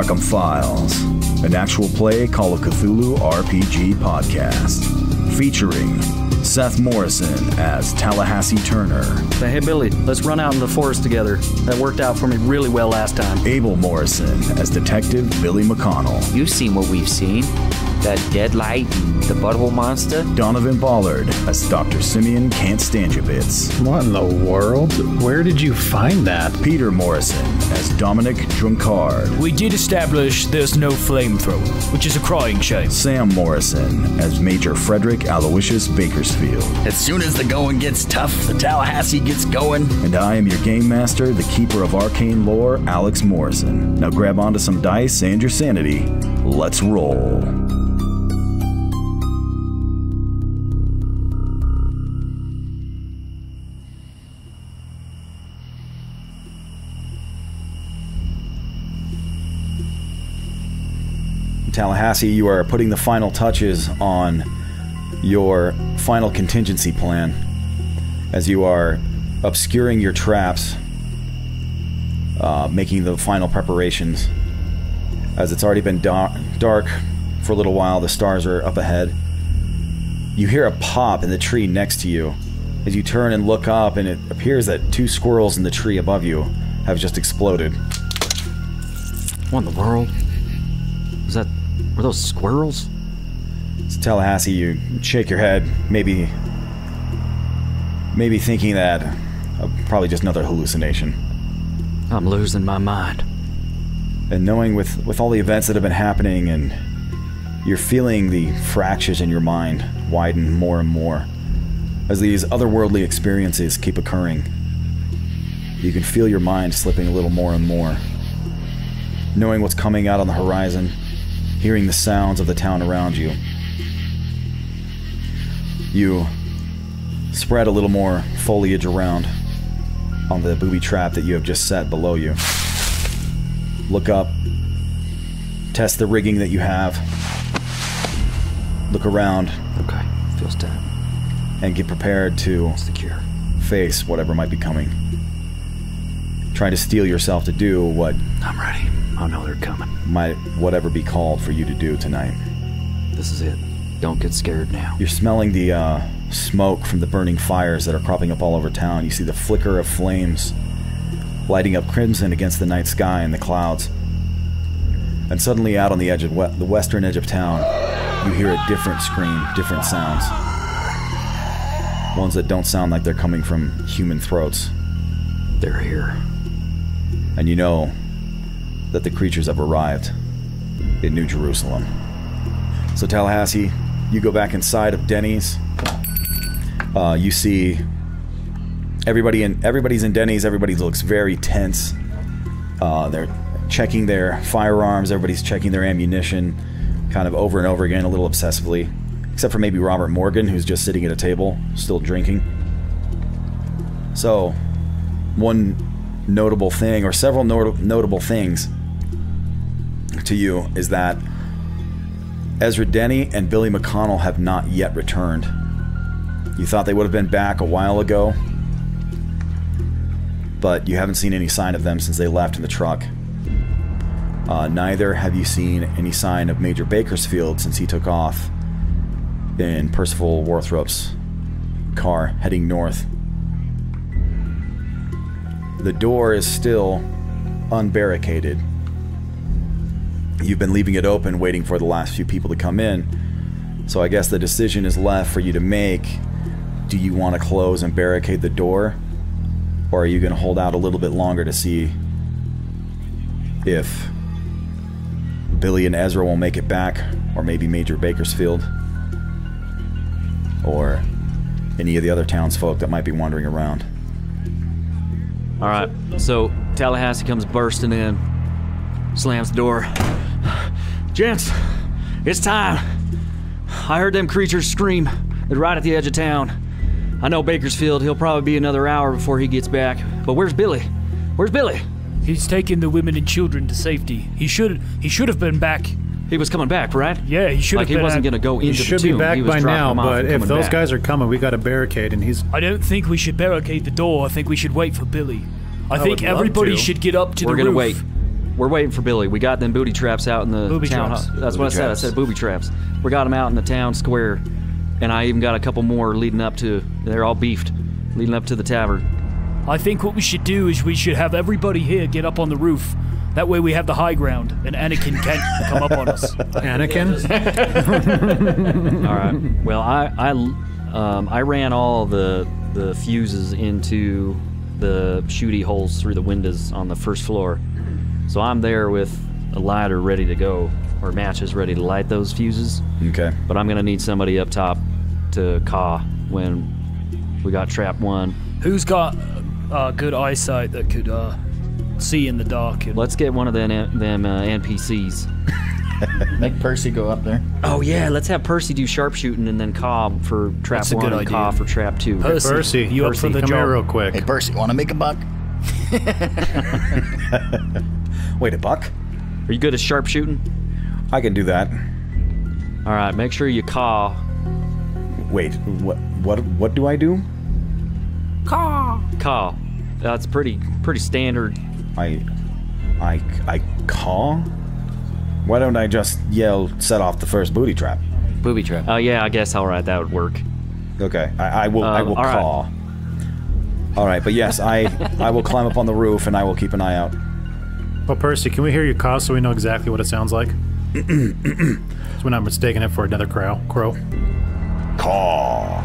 Welcome to the Arkham Files, an actual play Call of Cthulhu RPG podcast, featuring Seth Morrison as Tallahassee Turner, Say, hey, Billy, let's run out in the forest together. That worked out for me really well last time. Abel Morrison as Detective Billy McConnell, You've seen what we've seen. That deadlight and the butthole monster. Donovan Ballard as Dr. Simeon Can't Stand You Bits, What in the world? Where did you find that? Peter Morrison as Dominic Drunkard, We did establish there's no flamethrower, which is a crying shame. Sam Morrison as Major Frederick Aloysius Bakersfield, As soon as the going gets tough, the Tallahassee gets going. and I am your game master, the keeper of arcane lore, Alex Morrison. Now grab onto some dice and your sanity. Let's roll. Tallahassee, you are putting the final touches on your final contingency plan as you are obscuring your traps, uh, making the final preparations. As it's already been da- dark for a little while, the stars are up ahead. You hear a pop in the tree next to you as you turn and look up, and it appears that two squirrels in the tree above you have just exploded. What in the world? Was that. Were those squirrels? It's Tallahassee. You shake your head, maybe, maybe thinking that uh, probably just another hallucination. I'm losing my mind. and knowing with with all the events that have been happening and you're feeling the fractures in your mind widen more and more as these otherworldly experiences keep occurring you can feel your mind slipping a little more and more knowing what's coming out on the horizon hearing the sounds of the town around you you spread a little more foliage around on the booby trap that you have just set below you look up, test the rigging that you have, look around, Okay, feels dead. and get prepared to What's the cure? face whatever might be coming. Try to steel yourself to do what I'm ready. I know they're coming. might whatever be called for you to do tonight. This is it. Don't get scared now. You're smelling the uh, smoke from the burning fires that are cropping up all over town. You see the flicker of flames lighting up crimson against the night sky and the clouds. And suddenly, out on the edge of we- the western edge of town, you hear a different scream, different sounds. Ones that don't sound like they're coming from human throats. They're here. And you know that the creatures have arrived in New Jerusalem. So, Tallahassee, you go back inside of Denny's. Uh, you see everybody in everybody's in Denny's. Everybody looks very tense. Uh, they're checking their firearms. Everybody's checking their ammunition, kind of over and over again, a little obsessively. Except for maybe Robert Morgan, who's just sitting at a table, still drinking. So, one notable thing, or several not- notable things to you, is that Ezra Denny and Billy McConnell have not yet returned. You thought they would have been back a while ago, but you haven't seen any sign of them since they left in the truck. Uh, neither have you seen any sign of Major Bakersfield since he took off in Percival Warthrop's car heading north. The door is still unbarricaded. You've been leaving it open, waiting for the last few people to come in. So I guess the decision is left for you to make. Do you want to close and barricade the door? Or are you going to hold out a little bit longer to see if Billy and Ezra will make it back, or maybe Major Bakersfield, or any of the other townsfolk that might be wandering around? All right, so Tallahassee comes bursting in, slams the door. Gents, it's time. I heard them creatures scream. They're right at the edge of town. I know Bakersfield, he'll probably be another hour before he gets back. But where's Billy? Where's Billy? He's taken the women and children to safety. He should he should have been back. He was coming back, right? Yeah, he should Like have he wasn't at- going to go He into should the be tomb. back he was by now, but if those back. guys are coming, we got a barricade, and he's. I don't think we should barricade the door. I think we should wait for Billy. I, think everybody should get up to We're the gonna roof. wait. We're waiting for Billy. We got them booty traps out in the Booby town. traps. hall. That's what I Booby said. traps. I said booby traps. We got them out in the town square, and I even got a couple more leading up to. They're all beefed, leading up to the tavern. I think what we should do is we should have everybody here get up on the roof. That way we have the high ground, and Anakin can't come up on us. Anakin? All right. Well, I I um, I ran all the the fuses into the shooty holes through the windows on the first floor, so I'm there with a lighter ready to go or matches ready to light those fuses. Okay. But I'm gonna need somebody up top to caw when we got trap one. Who's got uh, good eyesight that could uh, see in the dark? And Let's get one of them them uh, NPCs. Make Percy go up there. Oh yeah, let's have Percy do sharpshooting and then caw for trap That's a one good and idea. caw for trap two. Percy, Percy, you up for the come job? real quick. Hey, Percy, want to make a buck? Wait, a buck? Are you good at sharpshooting? I can do that. All right, make sure you call. Wait, what? What? What do I do? Call. Call. That's pretty pretty standard. I, I, I call. Why don't I just yell, "Set off the first booty trap"? Booby trap. Oh yeah, I guess all right, that would work. Okay, I, I will. I Um, will all right. call. All right, but yes, I, I will climb up on the roof and I will keep an eye out. Well, Percy, can we hear your caw so we know exactly what it sounds like? so we're not mistaking it for another crow. Crow. Caw,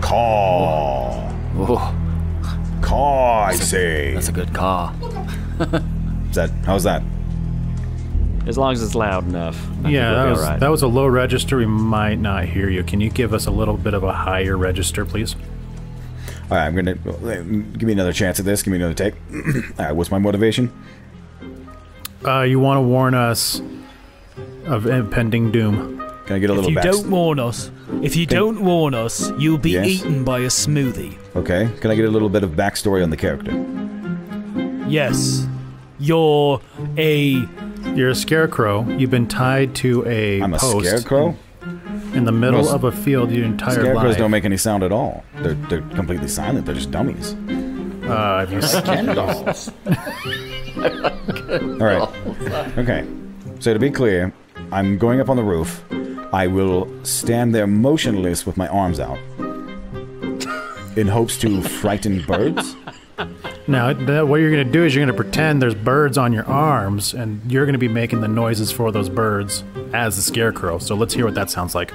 caw, Whoa, caw. I say. that's a good caw. Is that? How's that? As long as it's loud enough. I yeah, that was all right. that was a low register. We might not hear you. Can you give us a little bit of a higher register, please? All right, I'm gonna give me another chance at this. Give me another take. All right, what's my motivation? Uh, you want to warn us of impending doom. Can I get a little? If you back? don't warn us, if you don't warn us, you'll be Yes? eaten by a smoothie. Okay. Can I get a little bit of backstory on the character? Yes, you're a You're a scarecrow. You've been tied to a I'm a post scarecrow. in the middle Most- of a field your entire Scarecrows life. don't make any sound at all. They're they're completely silent. They're just dummies. uh, have you s- Ken dolls. All right. Okay. So to be clear, I'm going up on the roof. I will stand there motionless with my arms out, in hopes to frighten birds. now, th- what you're going to do is you're going to pretend there's birds on your arms, and you're going to be making the noises for those birds as the scarecrow. So let's hear what that sounds like.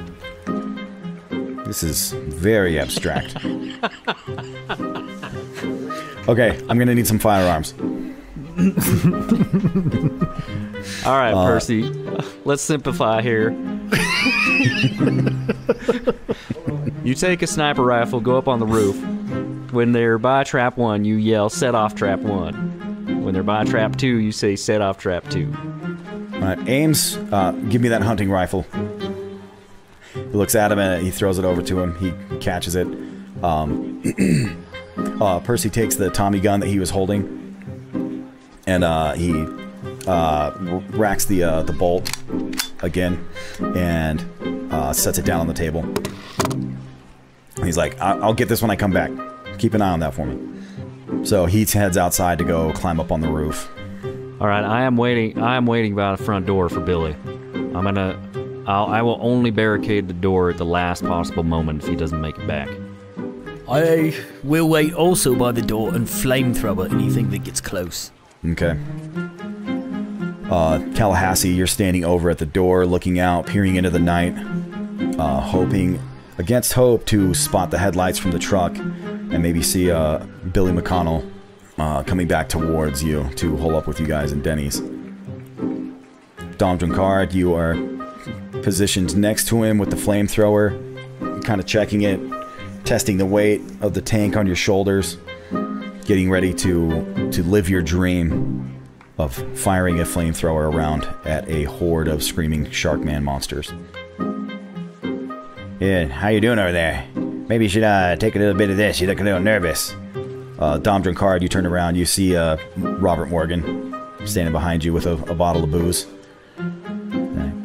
This is very abstract. Okay, I'm gonna need some firearms. All right, Uh, Percy. Let's simplify here. you take a sniper rifle, go up on the roof. When they're by trap one, you yell "set off trap one." When they're by trap two, you say "set off trap two. All right, Ames, uh, give me that hunting rifle. He looks at him and he throws it over to him. He catches it. Um, uh, Percy takes the Tommy gun that he was holding, and uh, he uh, racks the uh, the bolt again, and uh, sets it down on the table. He's like, I- "I'll get this when I come back. Keep an eye on that for me." So he heads outside to go climb up on the roof. All right, I am waiting. I am waiting by the front door for Billy. I'm gonna. I'll, I will only barricade the door at the last possible moment if he doesn't make it back. I will wait also by the door and flamethrower anything that gets close. Okay. Uh, Tallahassee, you're standing over at the door, looking out, peering into the night, uh, hoping, against hope, to spot the headlights from the truck and maybe see uh, Billy McConnell uh, coming back towards you to hole up with you guys in Denny's. Dom Drunkard, you are positioned next to him with the flamethrower, kind of checking it, testing the weight of the tank on your shoulders getting ready to to live your dream of firing a flamethrower around at a horde of screaming Sharkman monsters. Yeah, how you doing over there? Maybe you should uh, take a little bit of this. You look a little nervous. Uh, Dom Drunkard, you turn around, you see uh, Robert Morgan standing behind you with a, a bottle of booze. Uh,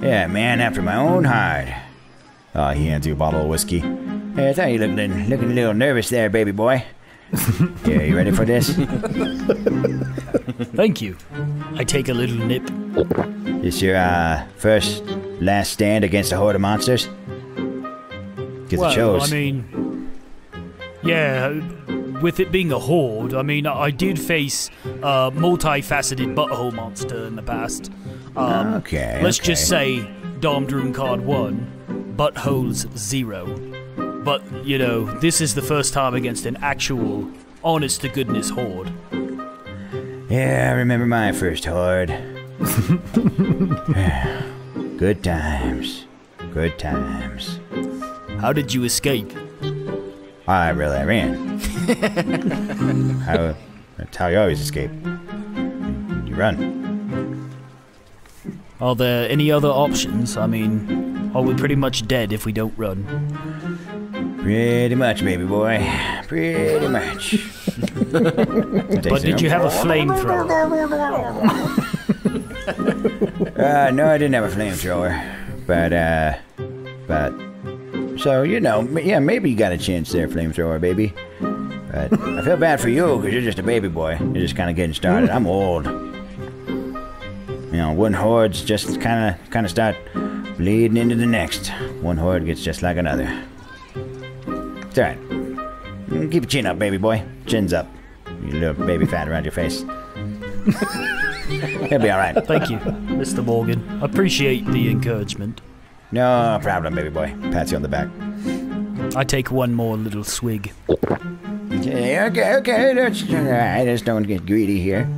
yeah, man after my own heart. Uh, he hands you a bottle of whiskey. Hey, I thought you looked looking a little nervous there, baby boy. Yeah, you ready for this? Thank you. I take a little nip. This your uh, first, last stand against a horde of monsters? Get well, the chose. I mean, yeah, with it being a horde, I mean, I did face a multifaceted butthole monster in the past. Um, okay. Let's okay. just say Dom Drunkard 1, buttholes 0. But, you know, this is the first time against an actual, honest to goodness horde. Yeah, I remember my first horde. Good times. Good times. How did you escape? I really ran. how, that's how you always escape. You run. Are there any other options? I mean, are we pretty much dead if we don't run? Pretty much, baby boy. Pretty much. But did you have a flamethrower? Uh, no, I didn't have a flamethrower. But, uh, but, so, you know, m- yeah, maybe you got a chance there, flamethrower, baby. But I feel bad for you because you're just a baby boy. You're just kind of getting started. I'm old. You know, one horde's just kind of, kind of start bleeding into the next. One horde gets just like another. It's alright. Mm, Keep your chin up, baby boy. Chin's up. You little baby fat around your face. It'll be alright. Thank you, Mr. Morgan. Appreciate the encouragement. No problem, baby boy. Pats you on the back. I take one more little swig. Okay, okay, okay. That's all right. Just don't get greedy here.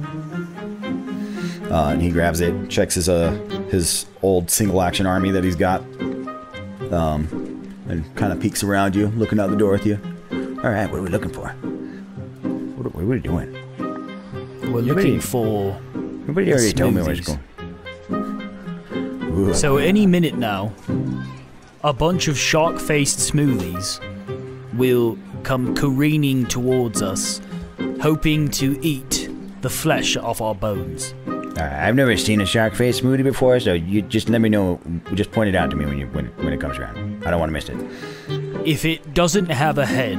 Uh, and he grabs it, checks his uh his old single action army that he's got, um, and kind of peeks around you, looking out the door with you. All right, what are we looking for? What are, what are we doing? We're looking for. Everybody already told me where it's Smoothies. going. So, any minute now, a bunch of shark faced smoothies will come careening towards us, hoping to eat the flesh off our bones. All right, I've never seen a shark face smoothie before, so you just let me know. Just point it out to me when you when, when it comes around. I don't want to miss it. If it doesn't have a head,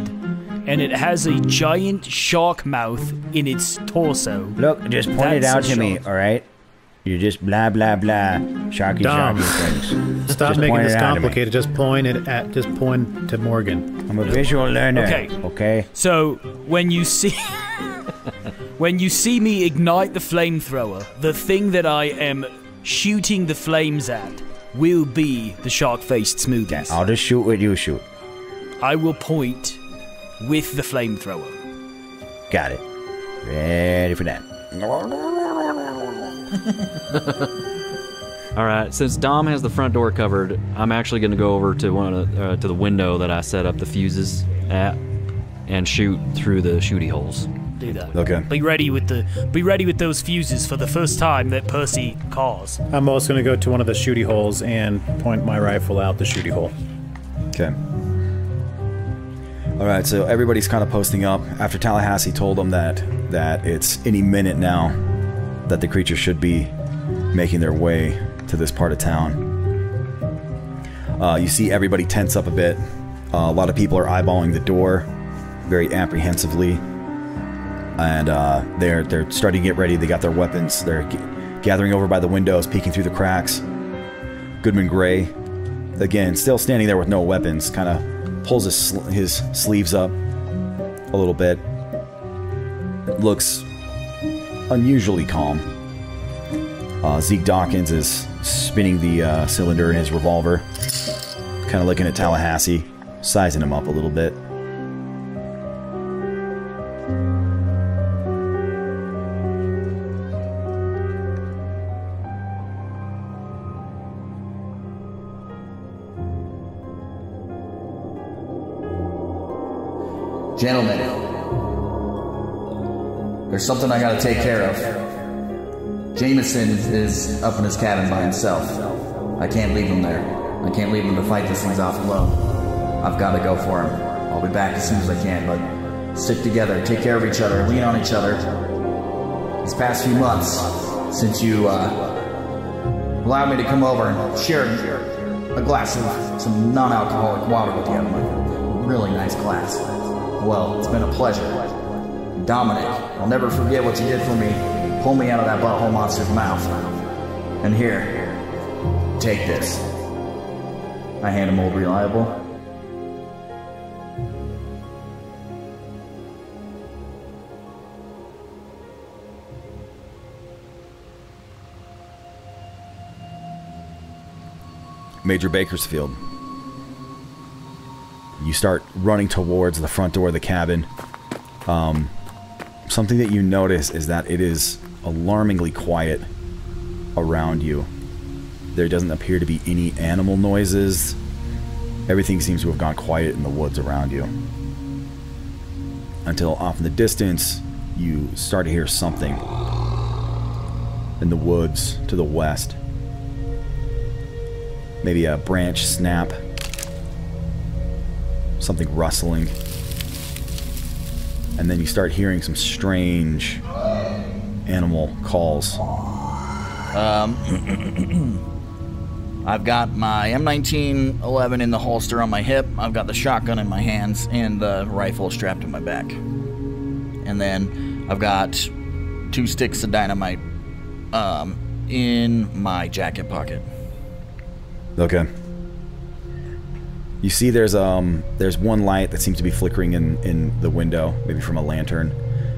and it has a giant shark mouth in its torso, Look, just point it out a to me, all right? You just blah blah blah, sharky Dumb. sharky things. Stop Just making this it out to me. complicated. Just point it at. Just point to Morgan. I'm a visual learner. Okay. Okay. So when you see when you see me ignite the flamethrower, the thing that I am shooting the flames at will be the shark-faced smoothies. I'll just shoot what you shoot. I will point with the flamethrower. Got it. Ready for that. All right. Since Dom has the front door covered, I'm actually going to go over to one of the, uh, to the window that I set up the fuses at, and shoot through the shooty holes. Do that. Okay. Be ready with the be ready with those fuses for the first time that Percy calls. I'm also going to go to one of the shooty holes and point my rifle out the shooty hole. Okay. All right, so everybody's kind of posting up after Tallahassee told them that that it's any minute now that the creatures should be making their way to this part of town. Uh, you see everybody tense up a bit. Uh, a lot of people are eyeballing the door very apprehensively, and uh, they're they're starting to get ready. They got their weapons. They're gathering over by the windows, peeking through the cracks. Goodman Gray, again, still standing there with no weapons, kind of pulls his, sl- his sleeves up a little bit. Looks unusually calm. Uh, Zeke Dawkins is spinning the uh, cylinder in his revolver, kind of looking at Tallahassee, sizing him up a little bit. Gentlemen, there's something I gotta take care of. Jameson is up in his cabin by himself. I can't leave him there. I can't leave him to fight these things off alone. I've gotta go for him. I'll be back as soon as I can, but stick together, take care of each other, lean on each other. These past few months, since you uh, allowed me to come over and share a glass of some non-alcoholic water with you, a really nice glass. Well, it's been a pleasure. Dominic, I'll never forget what you did for me. Pull me out of that butthole monster's mouth. And here, take this. I hand him old reliable. Major Bakersfield. Start running towards the front door of the cabin. Um, something that you notice is that it is alarmingly quiet around you. There doesn't appear to be any animal noises. Everything seems to have gone quiet in the woods around you. Until off in the distance, you start to hear something in the woods to the west maybe a branch snap, something rustling, and then you start hearing some strange animal calls. Um, I've got my M1911 in the holster on my hip. I've got the shotgun in my hands and the rifle strapped to my back. And then I've got two sticks of dynamite um, in my jacket pocket. Okay. You see, there's um, there's one light that seems to be flickering in in the window, maybe from a lantern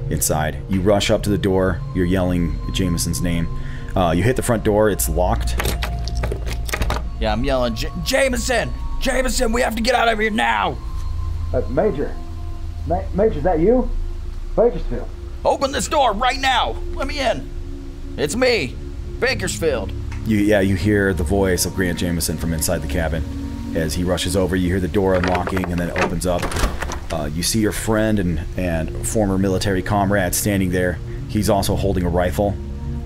inside. You rush up to the door. You're yelling Jameson's name. Uh, you hit the front door. It's locked. Yeah, I'm yelling, J- Jameson! Jameson, we have to get out of here now! Uh, Major. Ma- Major, is that you? Bakersfield. Open this door right now! Let me in! It's me, Bakersfield. You yeah, you hear the voice of Grant Jameson from inside the cabin. As he rushes over, you hear the door unlocking and then it opens up. Uh, you see your friend and, and former military comrade standing there. He's also holding a rifle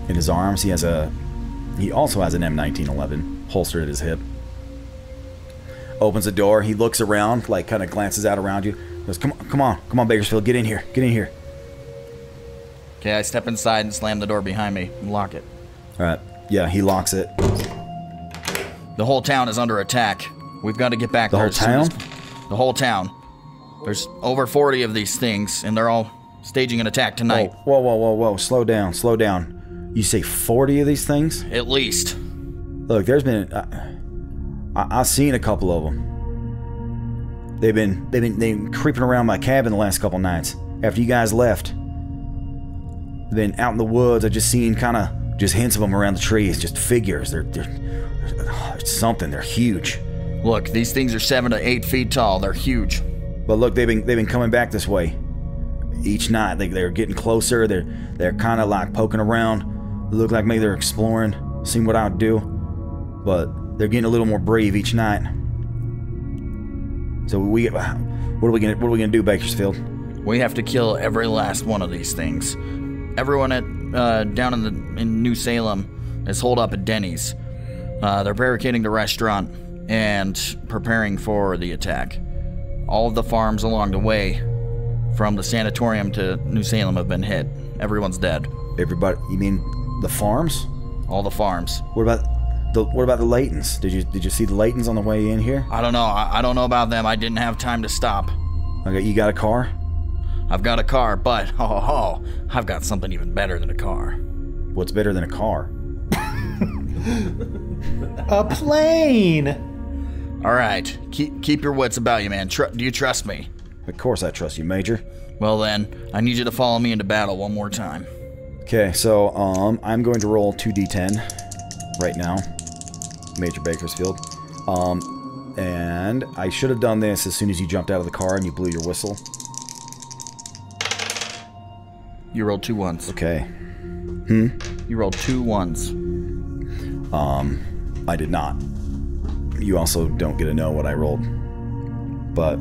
in his arms. He has a he also has an M1911 holstered at his hip. Opens the door. He looks around, like kind of glances out around you. Goes, "Come on, come on, come on, Bakersfield, get in here, get in here." Okay, I step inside and slam the door behind me and lock it. All right. Yeah, he locks it. The whole town is under attack. We've got to get back to The there. whole as soon as- town? the whole town. There's over 40 of these things, and they're all staging an attack tonight. Whoa, whoa, whoa, whoa, whoa! Slow down, slow down. You say forty of these things? At least. Look, there's been uh, I, I've seen a couple of them. They've been they've been they've been creeping around my cabin the last couple nights after you guys left. They've been out in the woods. I just seen kind of just hints of them around the trees, just figures. They're, they're, they're it's something. They're huge. Look, these things are seven to eight feet tall. They're huge. But look, they've been they've been coming back this way each night. They, they're getting closer. They're they're kind of like poking around. Look like maybe they're exploring, seeing what I would do. But they're getting a little more brave each night. So we what are we gonna what are we gonna do, Bakersfield? We have to kill every last one of these things. Everyone at uh, down in the in New Salem is holed up at Denny's. Uh, they're barricading the restaurant and preparing for the attack. All of the farms along the way, from the sanatorium to New Salem, have been hit. Everyone's dead. Everybody, you mean the farms? All the farms. What about the what about the Laytons? Did you did you see the Laytons on the way in here? I don't know. I, I don't know about them. I didn't have time to stop. Okay, you got a car? I've got a car, but ho ho ho, I've got something even better than a car. What's better than a car? A plane! All right, keep keep your wits about you, man. Tr- do you trust me? Of course I trust you, Major. Well then, I need you to follow me into battle one more time. Okay, so um, I'm going to roll 2d10 right now, Major Bakersfield. Um, and I should have done this as soon as you jumped out of the car and you blew your whistle. You rolled two ones. Okay, Hmm? You rolled two ones. um, I did not. You also don't get to know what I rolled. But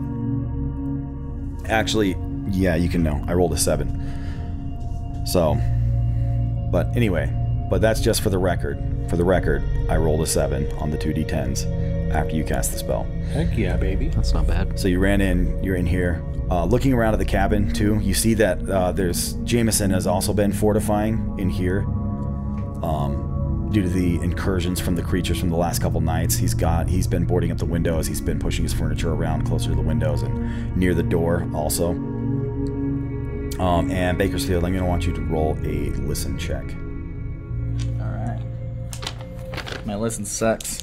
actually, yeah, you can know. I rolled a 7. So, but anyway, but that's just for the record. For the record, I rolled a 7 on the 2d10s after you cast the spell. Heck yeah, baby. That's not bad. So you ran in, you're in here. Uh, looking around at the cabin, too, you see that uh, there's Jameson has also been fortifying in here. Um, due to the incursions from the creatures from the last couple nights, he's got he's been boarding up the windows. He's been pushing his furniture around closer to the windows and near the door also. Um, and Bakersfield, I'm going to want you to roll a listen check. All right. My listen sucks.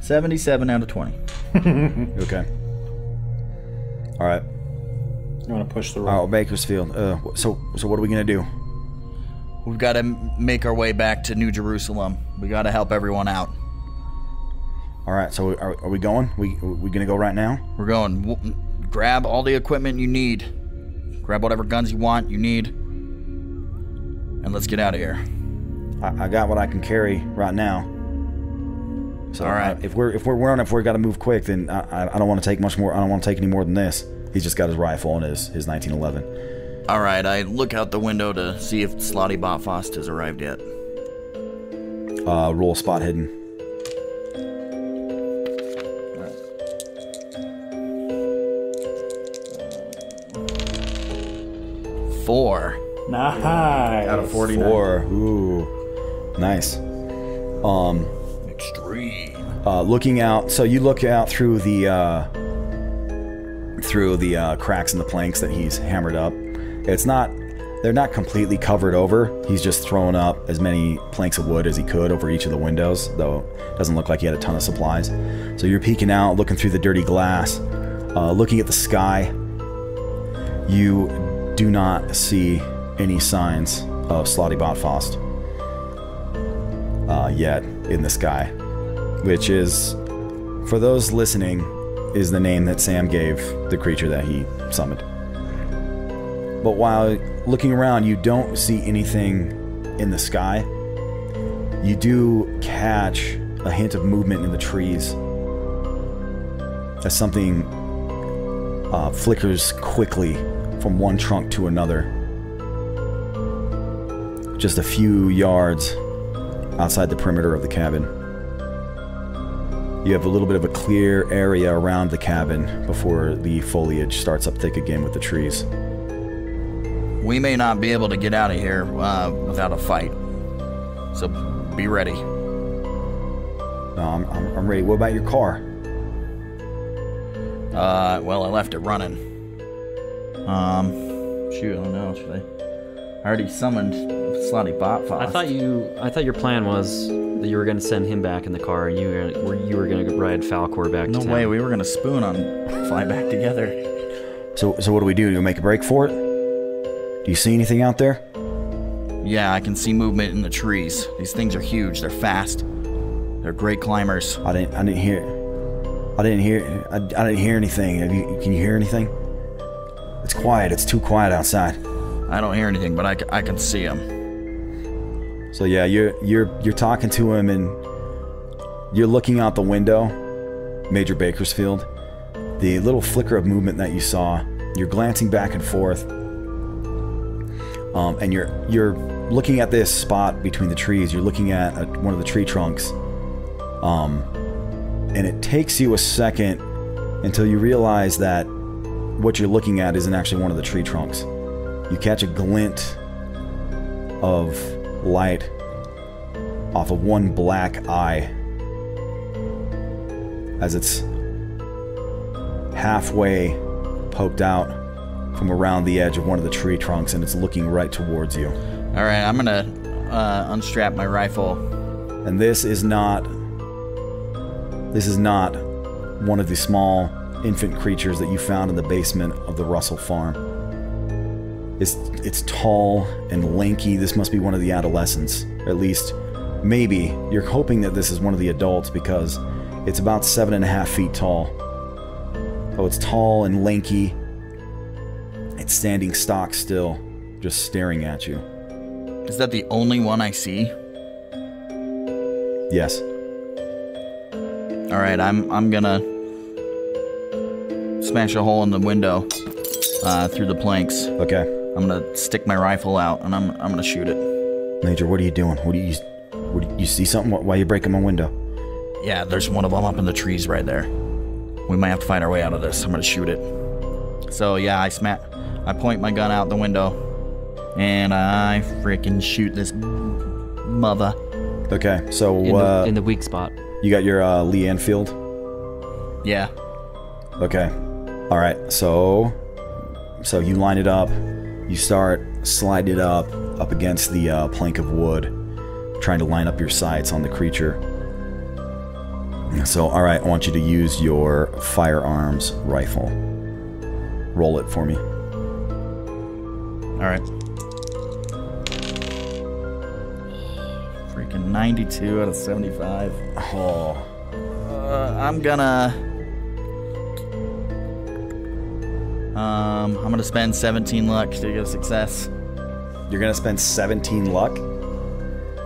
77 out of 20. Okay. All right. You want to push the roll? Oh. Bakersfield. Uh, so, so what are we going to do? We've got to make our way back to New Jerusalem. We got to help everyone out. All right. So, are, are we going? We we going to go right now? We're going. W- grab all the equipment you need. Grab whatever guns you want, you need. And let's get out of here. I, I got what I can carry right now. So, All right. uh, if we're if we're running, if we're got to move quick, then I, I, I don't want to take much more. I don't want to take any more than this. He's just got his rifle and his his 1911. All right, I look out the window to see if Slotty Botfost has arrived yet. Uh, roll spot hidden. Four. Nice. Out of 49. Four. Ooh, nice. Um, Extreme. uh, looking out. So you look out through the uh, through the uh, cracks in the planks that he's hammered up. It's not. They're not completely covered over. He's just thrown up as many planks of wood as he could over each of the windows, though it doesn't look like he had a ton of supplies. So you're peeking out, looking through the dirty glass, uh, looking at the sky. You do not see any signs of Slotty Botfost uh, yet in the sky, which is, for those listening, is the name that Sam gave the creature that he summoned. But while looking around, you don't see anything in the sky. You do catch a hint of movement in the trees as something uh, flickers quickly from one trunk to another. Just a few yards outside the perimeter of the cabin. You have a little bit of a clear area around the cabin before the foliage starts up thick again with the trees. We may not be able to get out of here uh, without a fight. So be ready. No, I'm, I'm, I'm ready. What about your car? Uh, well, I left it running. Um, shoot, I don't know. Should I? I already summoned Slotty Botfoss. I thought you. I thought your plan was that you were going to send him back in the car, and you were, were you were going to ride Falcor back. No to town. way, we were gonna spoon on fly back together. So, so what do we do? Do we make a break for it? Do you see anything out there? Yeah, I can see movement in the trees. These things are huge. They're fast. They're great climbers. I didn't. I didn't hear. I didn't hear. I, I didn't hear anything. Have you, can you hear anything? It's quiet. It's too quiet outside. I don't hear anything, but I, I can see them. So yeah, you're you're you're talking to him and you're looking out the window, Major Bakersfield. The little flicker of movement that you saw, you're glancing back and forth, um, and you're you're looking at this spot between the trees. You're looking at uh one of the tree trunks, um, and it takes you a second until you realize that what you're looking at isn't actually one of the tree trunks. You catch a glint of light off of one black eye as it's halfway poked out from around the edge of one of the tree trunks and it's looking right towards you. All right, I'm gonna uh, unstrap my rifle. And this is not this is not one of the small infant creatures that you found in the basement of the Russell farm. It's it's tall and lanky. This must be one of the adolescents. At least maybe you're hoping that this is one of the adults because it's about seven and a half feet tall. Oh, it's tall and lanky. It's standing stock still, just staring at you. Is that the only one I see? Yes. All right, I'm I'm gonna smash a hole in the window uh, through the planks. Okay. I'm gonna stick my rifle out and I'm I'm gonna shoot it. Major, what are you doing? What do you what do you, see something? Why are you breaking my window? Yeah, there's one of them up in the trees right there. We might have to find our way out of this. I'm gonna shoot it. So yeah, I smack. I point my gun out the window, and I freaking shoot this mother. Okay, so in, uh, the, in the weak spot. you got your uh, Lee Enfield. Yeah. Okay. All right. So So you line it up. You start sliding it up up against the uh, plank of wood, trying to line up your sights on the creature. So, all right, I want you to use your firearms rifle. Roll it for me. All right. Freaking 92 out of 75. Oh, Uh, I'm gonna. Um, I'm gonna spend 17 luck to get a success. you're gonna spend 17 luck.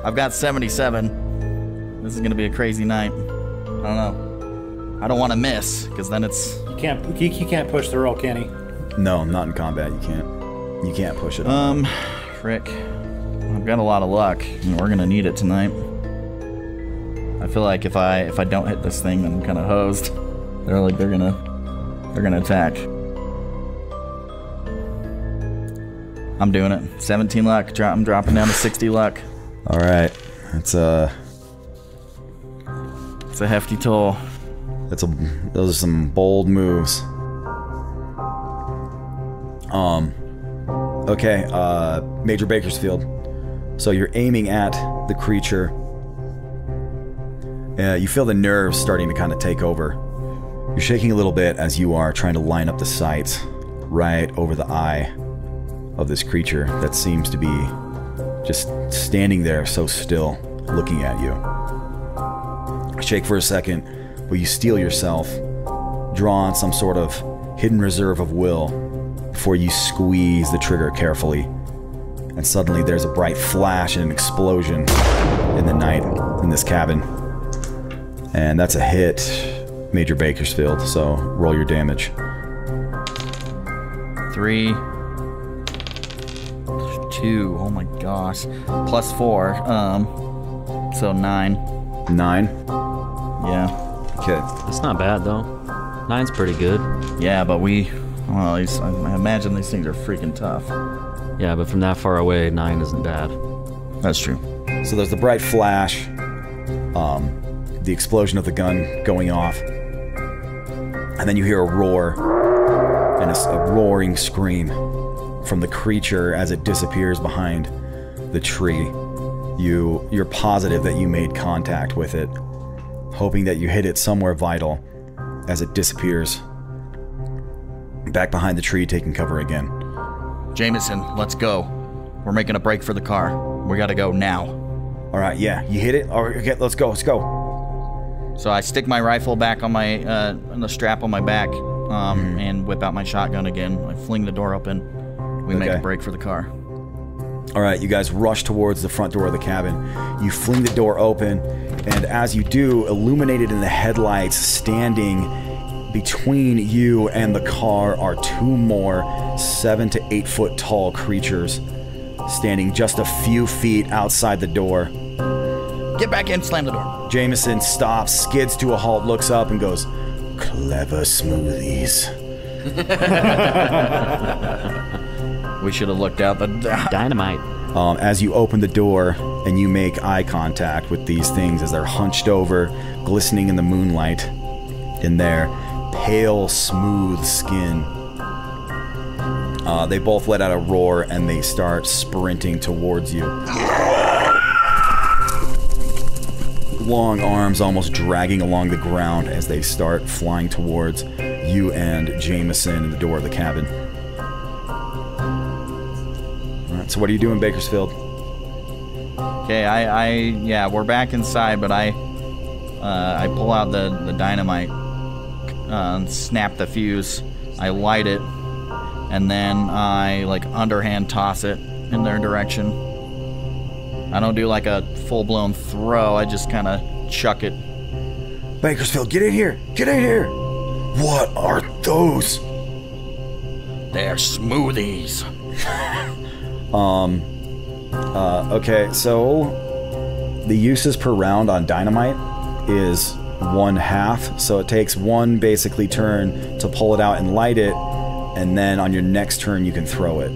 I've got 77. This is gonna be a crazy night. I don't know. I don't want to miss, because then it's. You can't. He, he can't push the roll, can he? No, not in combat. You can't. You can't push it. Um, frick. I've got a lot of luck, and we're gonna need it tonight. I feel like if I if I don't hit this thing, then I'm kind of hosed. They're like they're gonna they're gonna attack. I'm doing it. 17 luck. Dro- I'm dropping down to 60 luck. all right, it's a It's a hefty toll. that's a those are some bold moves. Um, okay, uh, Major Bakersfield. So you're aiming at the creature. Uh, you feel the nerves starting to kind of take over. You're shaking a little bit as you are trying to line up the sights right over the eye of this creature that seems to be just standing there so still, looking at you. Shake for a second, but you steel yourself, draw on some sort of hidden reserve of will before you squeeze the trigger carefully. And suddenly there's a bright flash and an explosion in the night in this cabin. And that's a hit, Major Bakersfield, so roll your damage. Three. Two. Oh my gosh. Plus four. Um. So nine. Nine. Yeah. Okay. That's not bad though. Nine's pretty good. Yeah, but we. Well, these, I imagine these things are freaking tough. Yeah, but from that far away, nine isn't bad. That's true. So there's the bright flash, um, the explosion of the gun going off, and then you hear a roar and a roaring scream from the creature as it disappears behind the tree. You you're positive that you made contact with it, hoping that you hit it somewhere vital as it disappears back behind the tree, taking cover again. Jameson, let's go. We're making a break for the car. We gotta go now. All right, yeah, you hit it. All right, okay, let's go. Let's go. So I stick my rifle back on my uh, on the strap on my back, um, and whip out my shotgun again. I fling the door open. We make a break for the car. All right, you guys rush towards the front door of the cabin. You fling the door open, and as you do, illuminated in the headlights, standing between you and the car are two more seven to eight foot tall creatures, standing just a few feet outside the door. Get back in, slam the door. Jameson stops, skids to a halt, looks up, and goes, Clever smoothies. We should have looked out the. Dynamite. um, as you open the door and you make eye contact with these things as they're hunched over, glistening in the moonlight in their pale, smooth skin. Uh, they both let out a roar and they start sprinting towards you. Long arms almost dragging along the ground as they start flying towards you and Jameson in the door of the cabin. All right, so what are you doing, Bakersfield? Okay, I, I, yeah, we're back inside, but I, uh, I pull out the the dynamite, uh, snap the fuse, I light it, and then I like underhand toss it in their direction. I don't do like a full blown throw. I just kind of chuck it. Bakersfield, get in here! Get in here! What are those? They're smoothies. Um, uh, okay, so the uses per round on dynamite is one half, so it takes one basically turn to pull it out and light it, and then on your next turn you can throw it.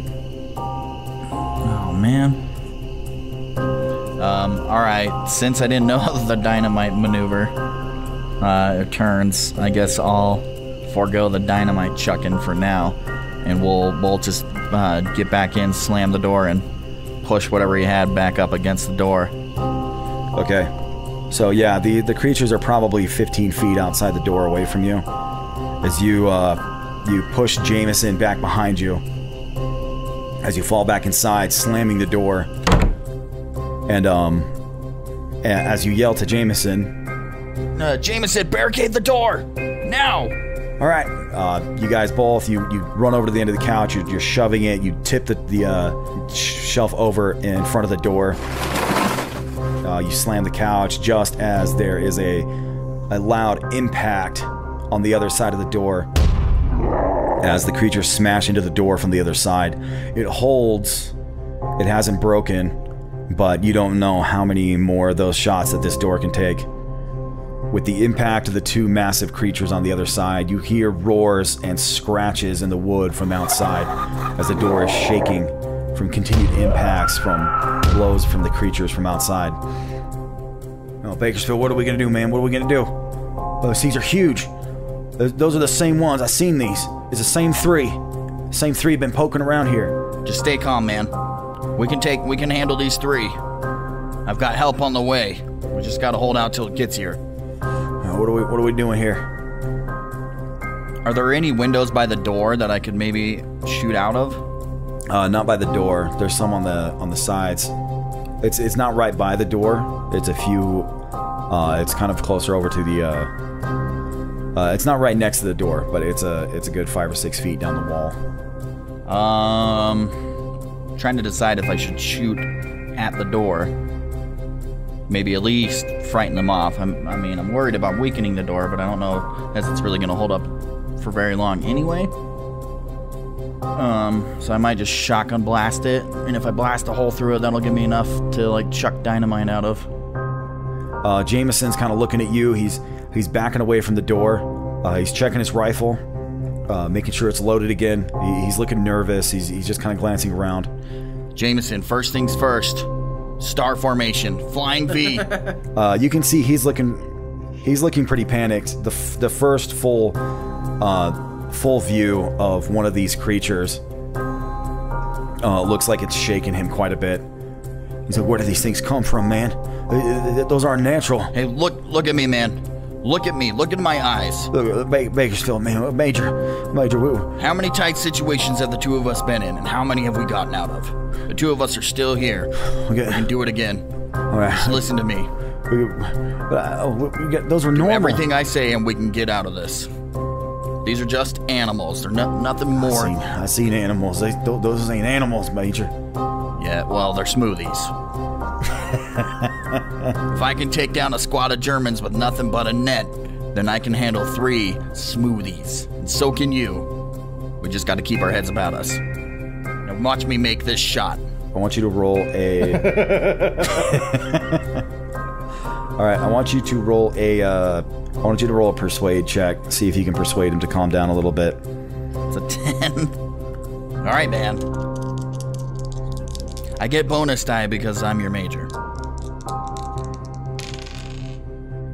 Oh man. Um, alright, since I didn't know the dynamite maneuver uh, turns, I guess I'll forego the dynamite chucking for now and we'll we'll just uh, get back in, slam the door, and push whatever he had back up against the door. Okay. So yeah, the the creatures are probably 15 feet outside the door away from you. As you uh, you push Jameson back behind you, as you fall back inside, slamming the door, and um, as you yell to Jameson, Uh, Jameson, barricade the door now. All right, uh, you guys both you you run over to the end of the couch. You're, you're shoving it. You tip the the uh, sh- shelf over in front of the door. Uh, you slam the couch just as there is a a loud impact on the other side of the door. As the creatures smash into the door from the other side, it holds. It hasn't broken, but you don't know how many more of those shots that this door can take. With the impact of the two massive creatures on the other side, you hear roars and scratches in the wood from outside as the door is shaking from continued impacts from blows from the creatures from outside. Oh, Bakersfield, what are we gonna do, man? What are we gonna do? Those things are huge. Those, those are the same ones. I've seen these. It's the same three. Same three been poking around here. Just stay calm, man. We can take, we can handle these three. I've got help on the way. We just gotta hold out till it gets here. What are we What are we doing here? Are there any windows by the door that I could maybe shoot out of? Uh, not by the door. There's some on the on the sides. It's it's not right by the door. It's a few. Uh, it's kind of closer over to the. Uh, uh, it's not right next to the door, but it's a it's a good five or six feet down the wall. Um, trying to decide if I should shoot at the door. Maybe at least frighten them off. I'm, I mean, I'm worried about weakening the door, but I don't know if it's really going to hold up for very long anyway. Um, so I might just shotgun blast it, and if I blast a hole through it, that'll give me enough to like chuck dynamite out of. Uh, Jameson's kind of looking at you. He's he's backing away from the door. Uh, he's checking his rifle, uh, making sure it's loaded again. He, he's looking nervous. He's he's just kind of glancing around. Jameson, first things first. Star formation, flying V. Uh, you can see he's looking he's looking pretty panicked. The f- the first full uh, full view of one of these creatures uh, looks like it's shaking him quite a bit. He's like, "Where do these things come from, man? Those aren't natural." hey, look, look at me, man. Look at me. Look at my eyes. Look, Ba- Bakersfield, man, Major, Major, we, How many tight situations have the two of us been in, and how many have we gotten out of? The two of us are still here. We can do it again. all right. Just listen to me. We, uh, we, those were normal. Do normal. everything I say, and we can get out of this. These are just animals. They're no, nothing I more. seen, I seen animals. They, tho- those ain't animals, Major. Yeah, well, they're smoothies. if I can take down a squad of Germans with nothing but a net, then I can handle three smoothies. And so can you. We just got to keep our heads about us. Now watch me make this shot. I want you to roll a. All right, I want you to roll a. Uh, I want you to roll a persuade check. See if you can persuade him to calm down a little bit. It's a 10. All right, man. I get bonus die because I'm your major.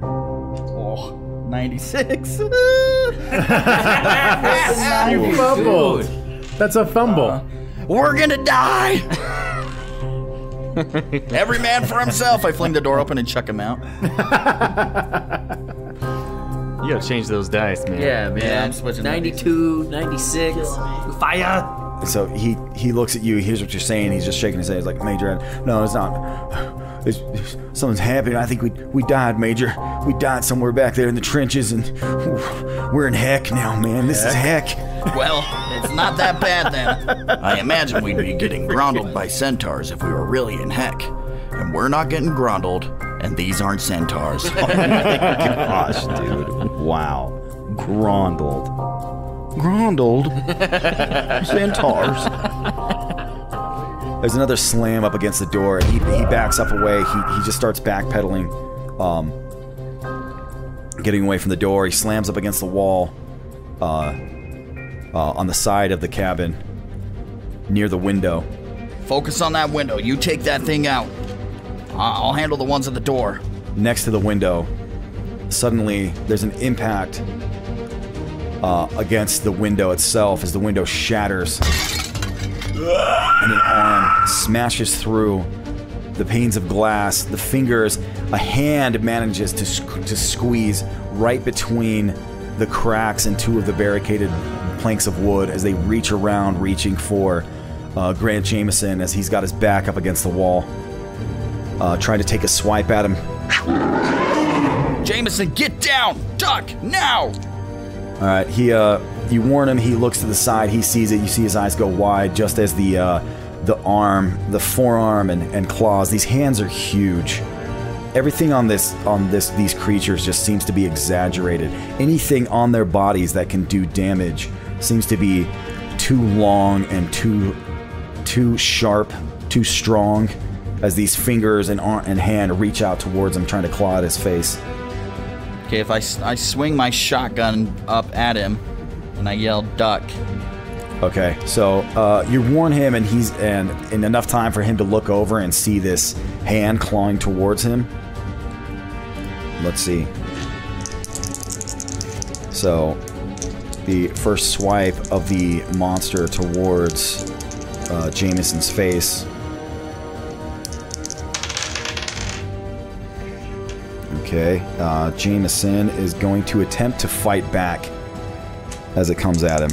Oh, 96. You fumbled. That's a fumble. Uh, we're gonna die! Every man for himself. I fling the door open and chuck him out. You gotta change those dice, man. Yeah, man. Yeah, I'm switching 92, 96. Fire! So he he looks at you. He hears what you're saying. He's just shaking his head. He's like, Major, no, it's not. It's, it's- something's happening. I think we we died, Major. We died somewhere back there in the trenches, and we're in heck now, man. This is heck. Well, it's not that bad then. I imagine we'd be getting grondled by centaurs if we were really in heck. And we're not getting grundled, and these aren't centaurs. Oh my gosh, dude. Wow. Grondled. Grondled? Centaurs. There's another slam up against the door. He, he backs up away. He, he just starts backpedaling, um, getting away from the door. He slams up against the wall uh, uh, on the side of the cabin near the window. Focus on that window. You take that thing out. I'll handle the ones at the door. next to the window, suddenly there's an impact uh, against the window itself as the window shatters and an arm smashes through the panes of glass. The fingers, a hand manages to, to squeeze right between the cracks in two of the barricaded planks of wood as they reach around, reaching for uh, Grant Jameson as he's got his back up against the wall, uh, trying to take a swipe at him. Jameson, get down! Duck! Now! All right, he uh, you warn him. He looks to the side. He sees it. You see his eyes go wide just as the uh, the arm, the forearm, and, and claws. These hands are huge. Everything on this on this these creatures just seems to be exaggerated. Anything on their bodies that can do damage seems to be too long and too too sharp, too strong. As these fingers and arm and hand reach out towards him, trying to claw at his face. Okay, if I, I swing my shotgun up at him and I yell, duck. Okay, so uh, you warn him, and he's and in enough time for him to look over and see this hand clawing towards him. Let's see. So, the first swipe of the monster towards uh, Jameson's face. Okay, uh, Jameson is going to attempt to fight back as it comes at him.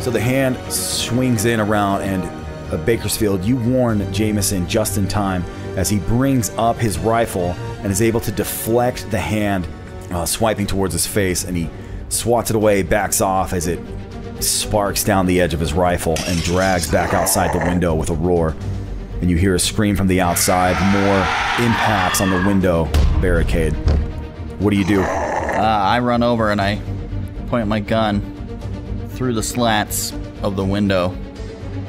So the hand swings in around, and uh, Bakersfield, you warn Jameson just in time as he brings up his rifle and is able to deflect the hand uh, swiping towards his face, and he swats it away, backs off as it sparks down the edge of his rifle and drags back outside the window with a roar. And you hear a scream from the outside, more impacts on the window barricade. What do you do? Uh, I run over and I point my gun through the slats of the window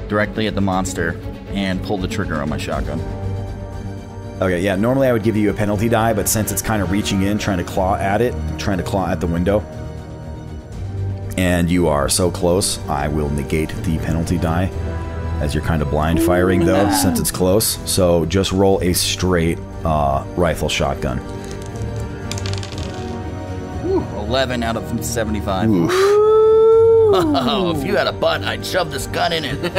directly at the monster and pull the trigger on my shotgun. Okay, yeah, normally I would give you a penalty die, but since it's kind of reaching in, trying to claw at it, trying to claw at the window, and you are so close, I will negate the penalty die as you're kind of blind firing, though, since it's close. So just roll a straight uh, rifle shotgun. Whew, 11 out of 75. Oof. Oh, if you had a butt, I'd shove this gun in it.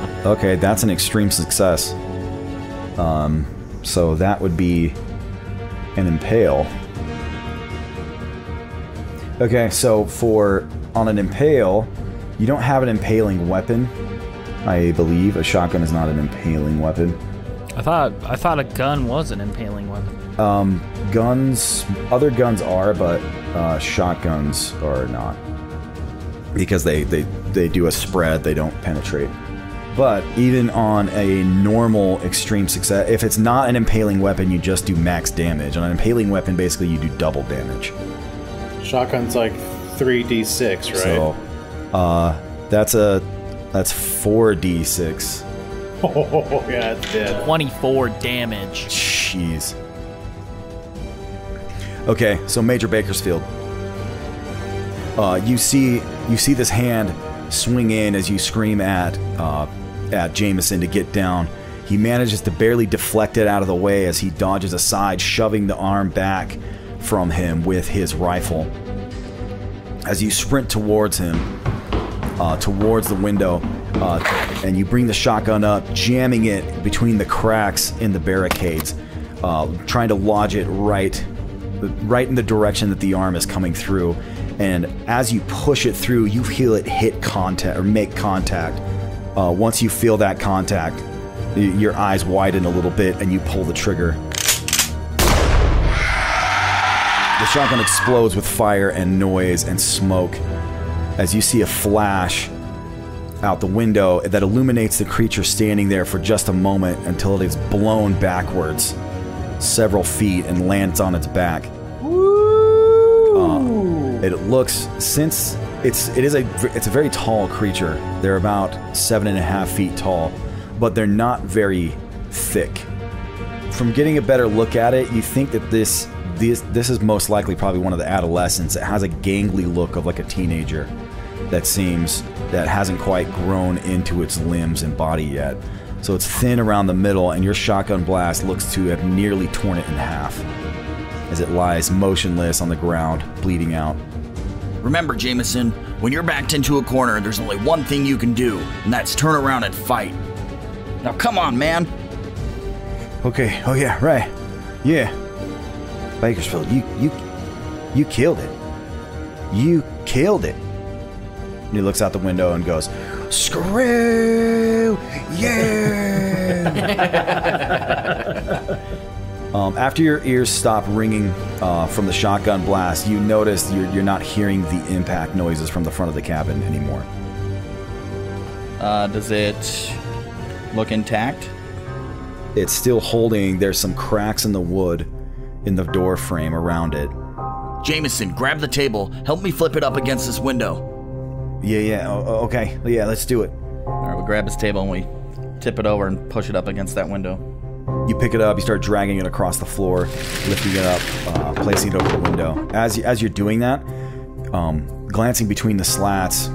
Okay, that's an extreme success. Um, so that would be an impale. Okay, so for on an impale, you don't have an impaling weapon. I believe a shotgun is not an impaling weapon. I thought I thought a gun was an impaling weapon. Um, guns, other guns are, but uh, shotguns are not because they, they they do a spread. They don't penetrate. But even on a normal extreme success, if it's not an impaling weapon, you just do max damage. On an impaling weapon, basically you do double damage. Shotgun's like 3d6, right? So, uh, that's a that's four d six. Oh, yeah, it's dead. 24 damage. Jeez. Okay, so Major Bakersfield. Uh, you see, you see this hand swing in as you scream at uh, at Jameson to get down. He manages to barely deflect it out of the way as he dodges aside, shoving the arm back from him with his rifle. As you sprint towards him, uh, towards the window, uh, and you bring the shotgun up, jamming it between the cracks in the barricades, uh, trying to lodge it right, right in the direction that the arm is coming through. And as you push it through, you feel it hit contact or make contact. Uh, once you feel that contact, your eyes widen a little bit, and you pull the trigger. The shotgun explodes with fire and noise and smoke as you see a flash out the window that illuminates the creature standing there for just a moment until it is blown backwards several feet and lands on its back. It looks since it's it is a it's a very tall creature. They're about seven and a half feet tall, but they're not very thick. From getting a better look at it, you think that this this this is most likely probably one of the adolescents. It has a gangly look of like a teenager that seems that hasn't quite grown into its limbs and body yet. So it's thin around the middle, and your shotgun blast looks to have nearly torn it in half as it lies motionless on the ground, bleeding out. Remember, Jameson, when you're backed into a corner, there's only one thing you can do, and that's turn around and fight. Now, come on, man. Okay. Oh yeah. Right. Yeah. Bakersfield, you you you killed it. You killed it. And he looks out the window and goes, "Screw yeah!" um, after your ears stop ringing uh, from the shotgun blast, you notice you're, you're not hearing the impact noises from the front of the cabin anymore. Uh, does it look intact? It's still holding. There's some cracks in the wood in the door frame around it. Jameson, grab the table. Help me flip it up against this window. Yeah, yeah. o- okay. Yeah, let's do it. All right, we grab his table and we tip it over and push it up against that window. You pick it up, you start dragging it across the floor, lifting it up, uh, placing it over the window. As you, as you're doing that, um, glancing between the slats,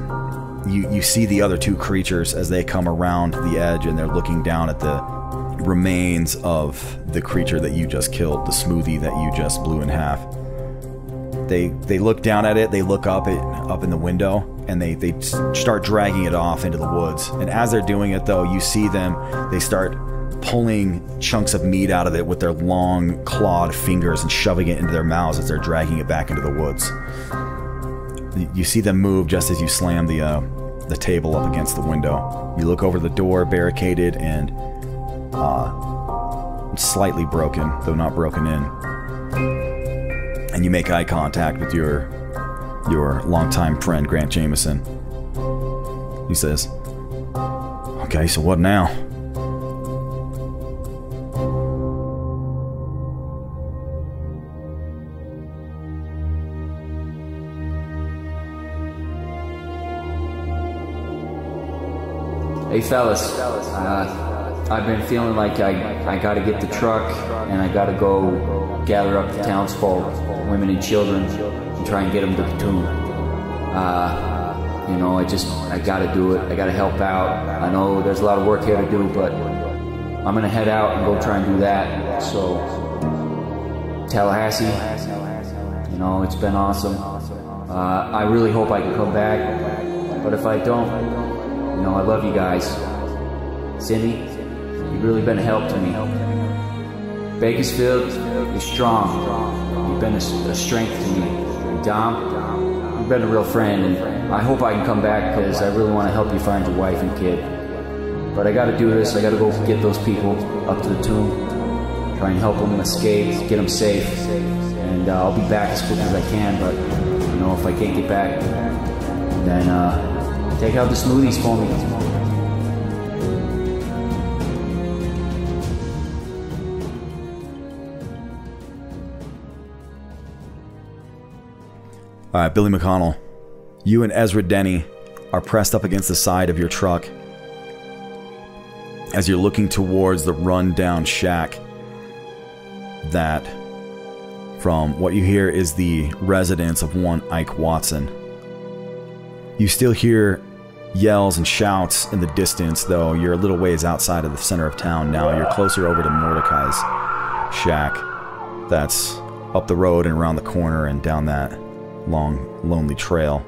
you you see the other two creatures as they come around the edge and they're looking down at the remains of the creature that you just killed, the smoothie that you just blew in half. They they look down at it, they look up it up in the window, and they they start dragging it off into the woods. And as they're doing it, though, you see them. They start pulling chunks of meat out of it with their long clawed fingers and shoving it into their mouths as they're dragging it back into the woods. You- see them move just as you slam the uh, the table up against the window. You look over the door, barricaded and uh, slightly broken, though not broken in and you make eye contact with your your longtime friend Grant Jameson. He says, "Okay, so what now?" Hey fellas, uh, I've been feeling like I, I gotta get the truck and I gotta go gather up the townsfolk, women and children, and try and get them to the tomb. Uh, you know, I just, I gotta do it. I gotta help out. I know there's a lot of work here to do, but I'm gonna head out and go try and do that. So, Tallahassee, you know, it's been awesome. Uh, I really hope I can come back, but if I don't, you know, I love you guys. Cindy, you've really been a help to me. Bakersfield, you're strong. You've been a, a strength to me. Dom, you've been a real friend, and I hope I can come back because I really want to help you find your wife and kid. But I got to do this. I got to go get those people up to the tomb, try and help them escape, get them safe, and uh, I'll be back as quick as I can. But you know, if I can't get back, then uh, take out the smoothies for me. All right, Billy McConnell, you and Ezra Denny are pressed up against the side of your truck as you're looking towards the run-down shack that, from what you hear, is the residence of one Ike Watson. You still hear yells and shouts in the distance, though you're a little ways outside of the center of town now. You're closer over to Mordecai's shack that's up the road and around the corner and down that long, lonely trail.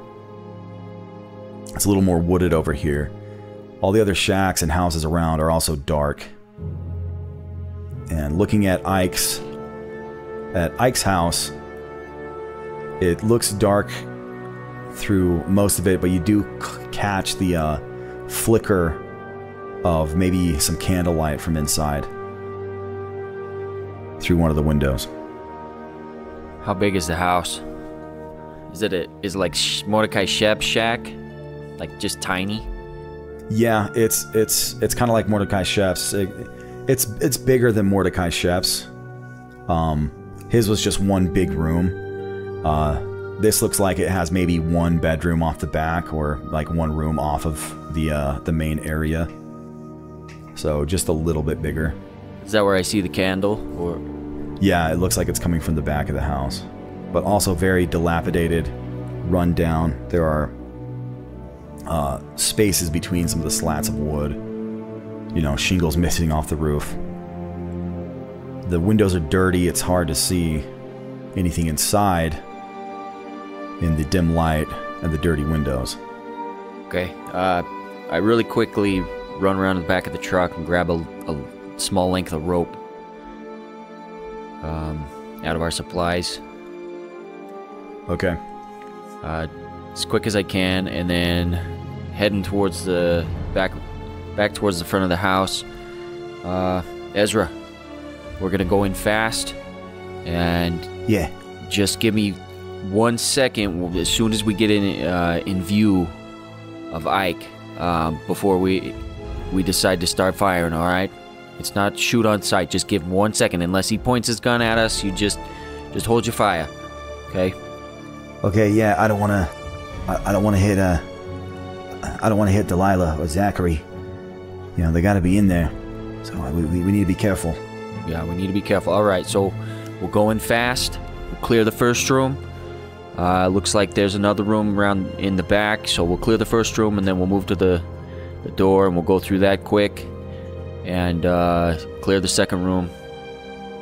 It's a little more wooded over here. All the other shacks and houses around are also dark. And looking at Ike's at Ike's house, it looks dark through most of it, but you do catch the uh, flicker of maybe some candlelight from inside through one of the windows. How big is the house? Is it a, is it like Sh- Mordecai Shep's shack? Like just tiny? Yeah, it's it's it's kind of like Mordecai Chef's. It, it's it's bigger than Mordecai Chef's. Um, his was just one big room. Uh, this looks like it has maybe one bedroom off the back, or like one room off of the uh, the main area. So just a little bit bigger. Is that where I see the candle? Or Yeah, it looks like it's coming from the back of the house, but also very dilapidated, run down. There are uh, spaces between some of the slats of wood. you know, shingles missing off the roof. The windows are dirty, it's hard to see anything inside in the dim light and the dirty windows. Okay. Uh, I really quickly run around the back of the truck and grab a, a small length of rope um, out of our supplies Okay. uh, as quick as I can, and then heading towards the back, back towards the front of the house. Uh, Ezra, we're gonna go in fast, and Yeah. just give me one second as soon as we get in uh, in view of Ike um, before we we decide to start firing. All right, it's not shoot on sight. Just give him one second. Unless he points his gun at us, you just just hold your fire. Okay. Okay, yeah, I don't want to. I, I don't want to hit. Uh, I don't want to hit Delilah or Zachary. You know, they got to be in there. So uh, we, we, we need to be careful. Yeah, we need to be careful. All right, so we'll go in fast. We'll clear the first room. Uh, looks like there's another room around in the back, so we'll clear the first room and then we'll move to the, the door and we'll go through that quick and uh, clear the second room.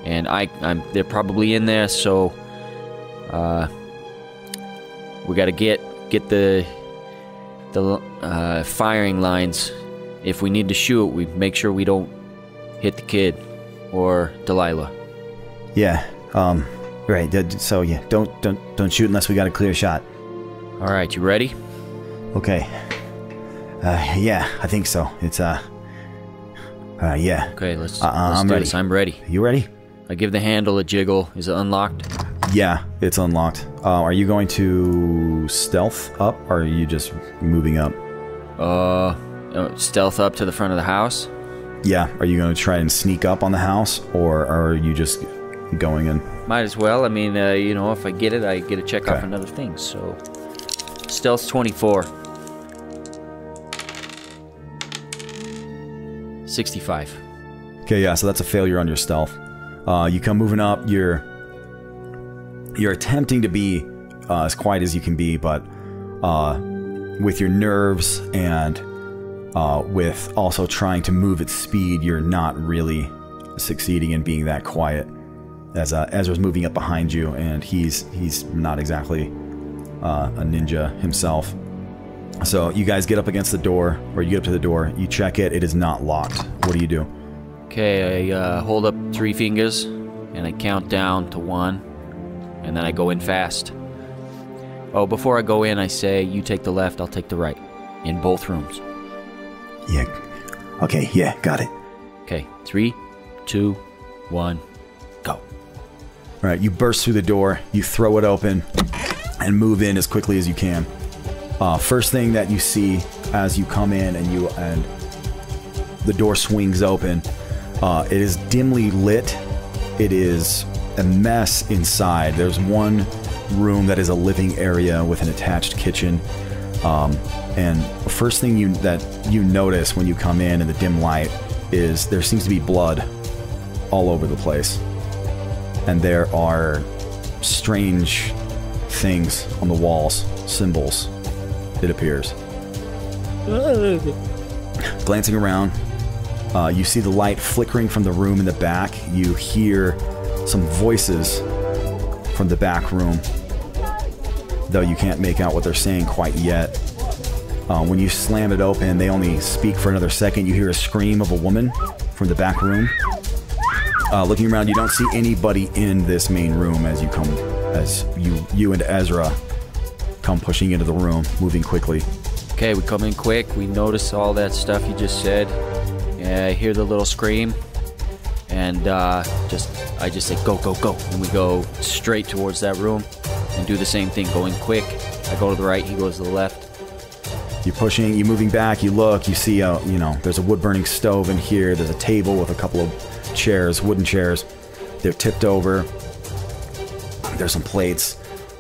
And I, I'm, they're probably in there, so uh, we got to get get the the uh, firing lines. If we need to shoot, we make sure we don't hit the kid or Delilah. Yeah. Um. Right. So yeah, don't don't don't shoot unless we got a clear shot. All right, you ready? Okay. Uh. Yeah. I think so. It's uh. Uh. Yeah. Okay, let's, Uh, uh, let's I'm do ready. this. I'm ready. You ready? I give the handle a jiggle. Is it unlocked? Yeah, it's unlocked. Uh, are you going to stealth up, or are you just moving up? Uh, stealth up to the front of the house. Yeah, are you going to try and sneak up on the house, or are you just going in? Might as well. I mean, uh, you know, if I get it, I get to check off another thing. So, stealth 24. 65. Okay, yeah, so that's a failure on your stealth. Uh, you come moving up. You're you're attempting to be uh, as quiet as you can be, but uh, with your nerves and uh, with also trying to move at speed, you're not really succeeding in being that quiet. As uh, Ezra's moving up behind you, and he's he's not exactly uh, a ninja himself. So you guys get up against the door, or you get up to the door. You check it; it is not locked. What do you do? Okay, I uh, hold up three fingers and I count down to one, and then I go in fast. Oh, before I go in, I say, You take the left, I'll take the right. In both rooms. Yeah. Okay. Yeah. Got it. Okay, three, two, one, go. All right, you burst through the door, you throw it open, and move in as quickly as you can. Uh, first thing that you see as you come in and you and the door swings open, uh, it is dimly lit. It is a mess inside. There's one room that is a living area with an attached kitchen. Um, and first thing you that you notice when you come in in the dim light is there seems to be blood all over the place and there are strange things on the walls, symbols, it appears. Glancing around, uh, you see the light flickering from the room in the back. You hear some voices from the back room, though you can't make out what they're saying quite yet. Uh, when you slam it open, they only speak for another second. You hear a scream of a woman from the back room. Uh, looking around, you don't see anybody in this main room as you come, as you you and Ezra come pushing into the room, moving quickly. Okay, we come in quick. We notice all that stuff you just said. Yeah, I hear the little scream, and uh, just I just say go, go, go, and we go straight towards that room and do the same thing, going quick. I go to the right, he goes to the left. You're pushing, you're moving back. You look, you see, a, you know, there's a wood burning stove in here. There's a table with a couple of chairs, wooden chairs. They're tipped over. There's some plates.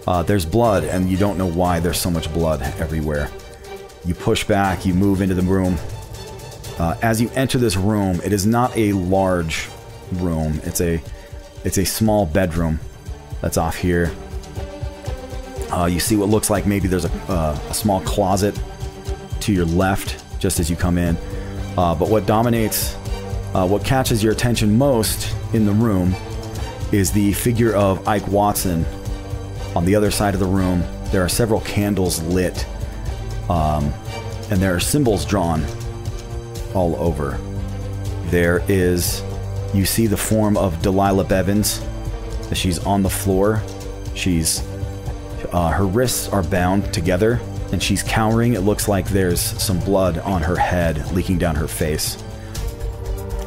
Uh, there's blood, and you don't know why there's so much blood everywhere. You push back, you move into the room. Uh, as you enter this room, it is not a large room. It's a, it's a small bedroom that's off here. Uh, you see what looks like maybe there's a, uh, a small closet to your left just as you come in. Uh, but what dominates, uh, what catches your attention most in the room is the figure of Ike Watson. On the other side of the room, there are several candles lit, um, and there are symbols drawn all over. There is, you see the form of Delilah Bevins. She's on the floor. She's, uh, her wrists are bound together, and she's cowering. It looks like there's some blood on her head leaking down her face.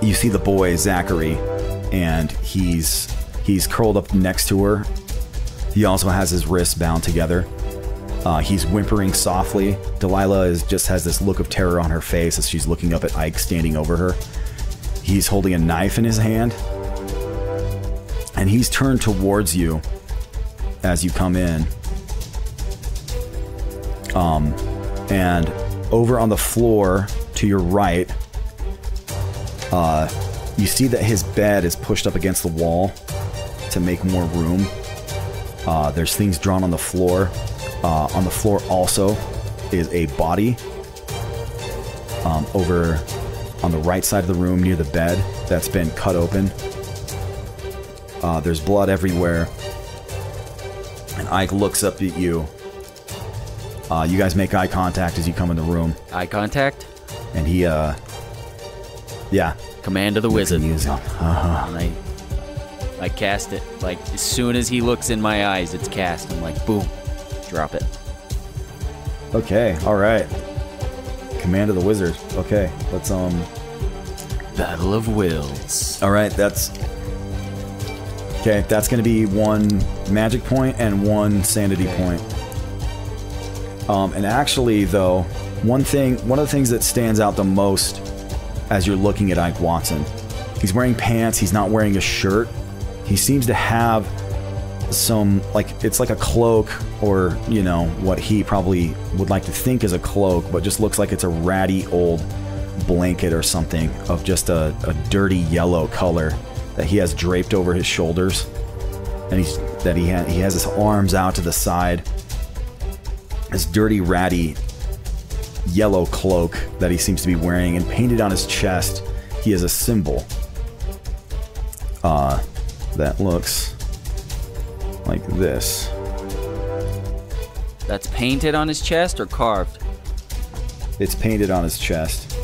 You see the boy Zachary, and he's he's curled up next to her. He also has his wrists bound together. Uh, he's whimpering softly. Delilah is just has this look of terror on her face as she's looking up at Ike standing over her. He's holding a knife in his hand, and he's turned towards you as you come in. Um, and over on the floor to your right, uh, you see that his bed is pushed up against the wall to make more room. Uh, there's things drawn on the floor. Uh, on the floor also is a body. Um, over on the right side of the room near the bed that's been cut open. Uh, there's blood everywhere. And Ike looks up at you. Uh, you guys make eye contact as you come in the room. Eye contact. And he, uh, yeah. Command of the wizard. Uh-huh. And I, I cast it. Like as soon as he looks in my eyes, it's cast. I'm like, boom, drop it. Okay, all right. Command of the wizard. Okay, let's um. Battle of wills. All right, that's okay. That's going to be one magic point and one sanity point. Um, and actually, though, one thing, one of the things that stands out the most as you're looking at Ike Watson, he's wearing pants. He's not wearing a shirt. He seems to have some like it's like a cloak or you know what he probably would like to think is a cloak but just looks like it's a ratty old blanket or something of just a, a dirty yellow color that he has draped over his shoulders. And he's that he ha- he has his arms out to the side. This dirty ratty yellow cloak that he seems to be wearing and painted on his chest he has a symbol uh that looks like this. That's painted on his chest or carved? It's painted on his chest.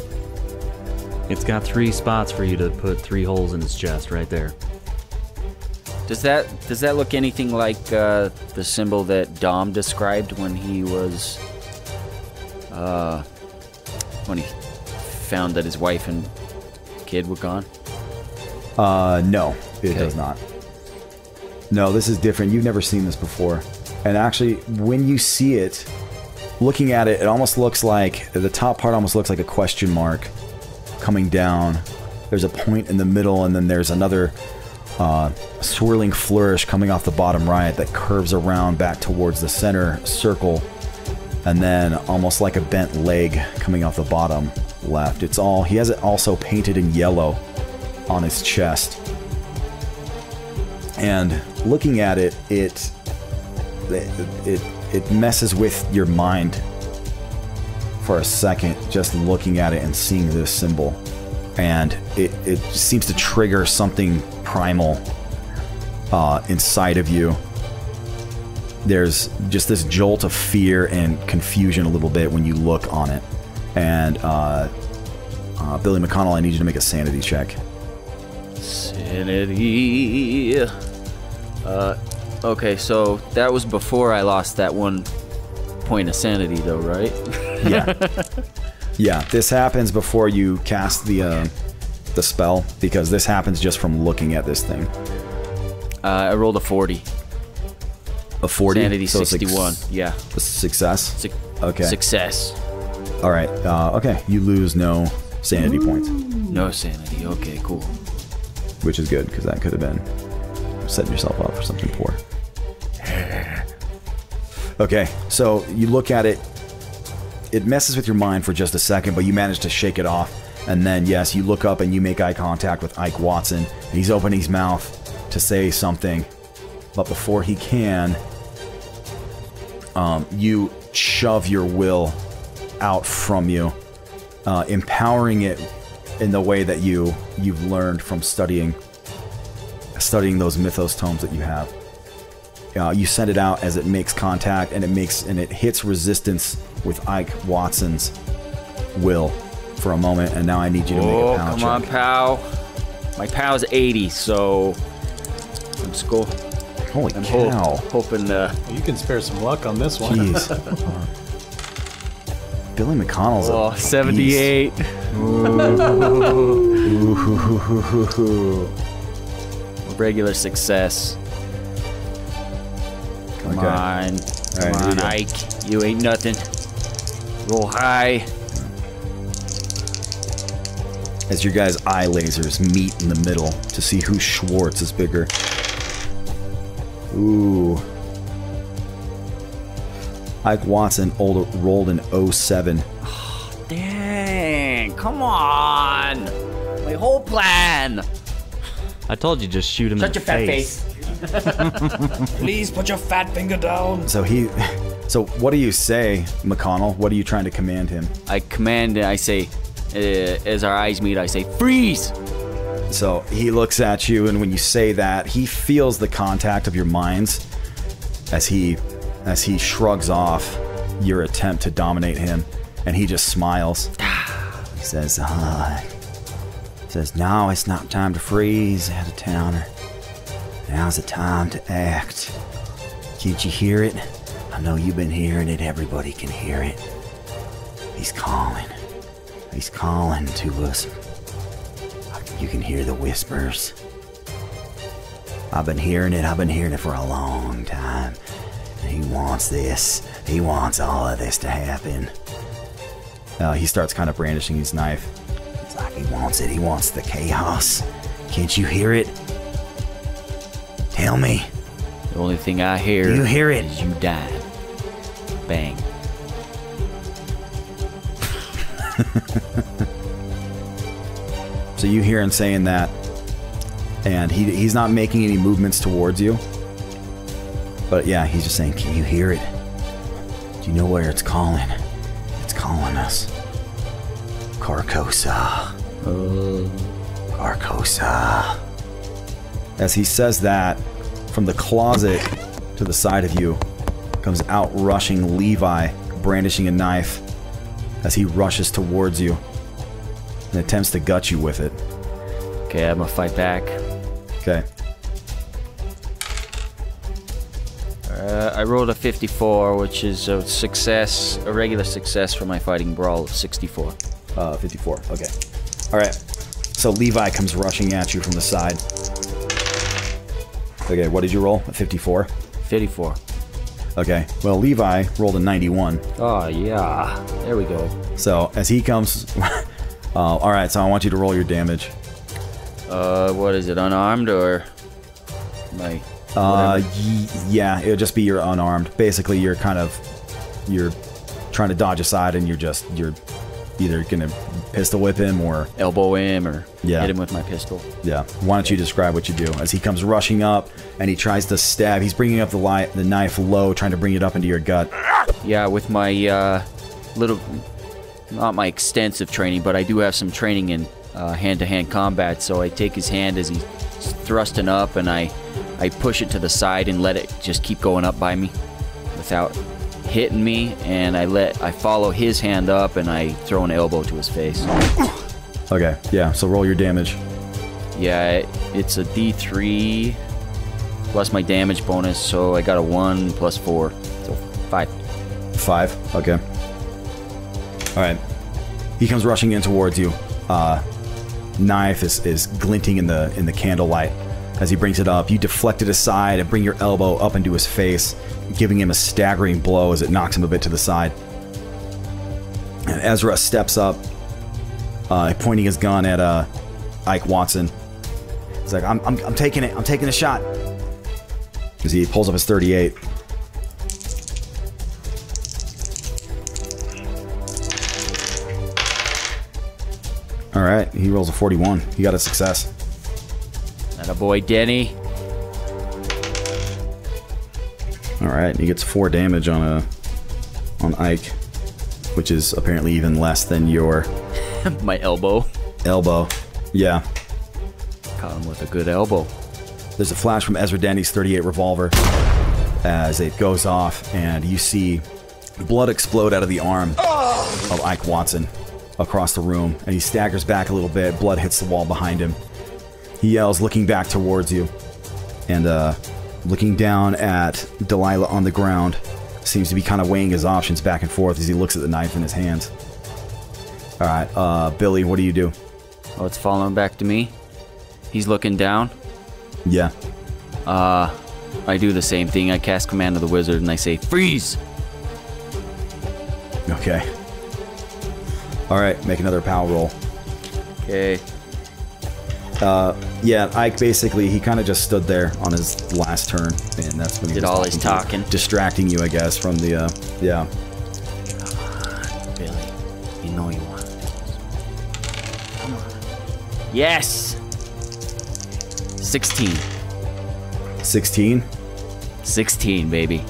It's got three spots for you to put three holes in his chest right there. Does that does that look anything like uh, the symbol that Dom described when he was uh, when he found that his wife and kid were gone? Uh, no, it Okay. does not. No, this is different. You've never seen this before. And actually, when you see it, looking at it, it almost looks like the top part almost looks like a question mark coming down. There's a point in the middle, and then there's another uh, swirling flourish coming off the bottom right that curves around back towards the center circle, and then almost like a bent leg coming off the bottom left. It's all he has it also painted in yellow on his chest. And looking at it, it it it, messes with your mind for a second just looking at it and seeing this symbol. And it, it seems to trigger something primal uh, inside of you. There's just this jolt of fear and confusion a little bit when you look on it. And uh, uh, Billy McConnell, I need you to make a sanity check. Sanity. Uh, okay, so that was before I lost that one point of sanity, though, right? Yeah. yeah, this happens before you cast the uh, the spell because this happens just from looking at this thing. Uh, I rolled a 40. A 40? Sanity So a six- 61. yeah. A success? Suc- okay. Success. All right. Uh, okay. You lose no sanity points, No sanity. Okay, cool. which is good because that could have been setting yourself up for something poor. Okay. So you look at it. It messes with your mind for just a second, but you manage to shake it off. And then, yes, you look up and you make eye contact with Ike Watson. He's opening his mouth to say something. But before he can, um, you shove your will out from you uh, empowering it in the way that you you've learned from studying studying those mythos tomes that you have. Uh, you send it out as it makes contact, and it makes and it hits resistance with Ike Watson's will for a moment. And now I need you to make Oh, a power come check. on, pal. My pal's 80, so I'm just go. Holy I'm ho- cow! hoping uh, You can spare some luck on this one. Jeez. Billy McConnell's oh, a 78. Ooh. Regular success. Come Okay. on. Come right, on, you. Ike. You ain't nothing. Roll high. As your guys' eye lasers meet in the middle to see who Schwartz is bigger. Ooh. Ike Watson old, rolled an 07. Dang, come on. My whole plan. I told you just shoot him Shut in your fat face. face. Please put your fat finger down. So he. So what do you say, McConnell? What are you trying to command him? I command, I say, uh, as our eyes meet, I say, freeze. So he looks at you, and when you say that, he feels the contact of your minds as he as he shrugs off your attempt to dominate him, and he just smiles. He says, uh, he says, "Now it's not time to freeze, out of towner. Now's the time to act. Can't you hear it? I know you've been hearing it. Everybody can hear it. He's calling. He's calling to us. You can hear the whispers. I've been hearing it. I've been hearing it for a long time. He wants this. He wants all of this to happen. Uh, he starts kind of brandishing his knife. He wants it. He wants the chaos. Can't you hear it? Tell me. The only thing I hear You hear it. is you dying. Bang. So you hear him saying that, and he, he's not making any movements towards you. But yeah, he's just saying, Can you hear it? Do you know where it's calling? It's calling us. Carcosa. Carcosa. As he says that, from the closet to the side of you comes out rushing Levi, brandishing a knife as he rushes towards you and attempts to gut you with it. Okay, I'm gonna fight back. Okay. Uh, I rolled a 54, which is a success, a regular success for my fighting brawl of 64. Uh, 54. Okay. All right. So Levi comes rushing at you from the side. Okay, what did you roll? A 54? 54. Okay. Well, Levi rolled a 91. Oh, yeah. There we go. So as he comes. uh, all right, so I want you to roll your damage. Uh, what is it, unarmed or my? Uh, y- yeah, it'll just be your unarmed. Basically, you're kind of. You're trying to dodge aside and you're just. You're either gonna pistol whip him or. elbow him or Yeah. hit him with my pistol. Yeah. Why don't you describe what you do as he comes rushing up and he tries to stab? He's bringing up the li- the knife low, trying to bring it up into your gut. Yeah, with my uh, little, not my extensive training, but I do have some training in uh, hand-to-hand combat. So I take his hand as he's thrusting up, and I, I push it to the side and let it just keep going up by me, without hitting me. And I let I follow his hand up, and I throw an elbow to his face. Okay. Yeah. So roll your damage. Yeah, it's a D3 plus my damage bonus, so I got a one plus four, so five. Five. Okay. All right. He comes rushing in towards you. Uh, knife is, is glinting in the in the candlelight. As he brings it up, you deflect it aside and bring your elbow up into his face, giving him a staggering blow as it knocks him a bit to the side. And Ezra steps up, uh, pointing his gun at uh, Ike Watson. He's like, I'm, I'm, I'm taking it. I'm taking a shot. As he pulls up his 38. All right, he rolls a 41. He got a success. And a boy Denny. All right, he gets four damage on a on Ike, which is apparently even less than your My elbow. Elbow. Yeah. Caught him with a good elbow. There's a flash from Ezra Denny's 38 revolver as it goes off, and you see blood explode out of the arm of Ike Watson across the room, and he staggers back a little bit. Blood hits the wall behind him. He yells, looking back towards you, and uh, looking down at Delilah on the ground. Seems to be kind of weighing his options back and forth as he looks at the knife in his hands. All right, uh, Billy, what do you do? Oh, it's following back to me. He's looking down. Yeah. Uh, I do the same thing. I cast Command of the Wizard and I say, Freeze! Okay. All right, make another power roll. Okay. Uh, yeah, Ike basically he kind of just stood there on his last turn, and that's when he Did was all his to you, talking. distracting you, I guess, from the uh, yeah. Billy, you know you want this. Come on. Yes! 16. 16. 16, baby.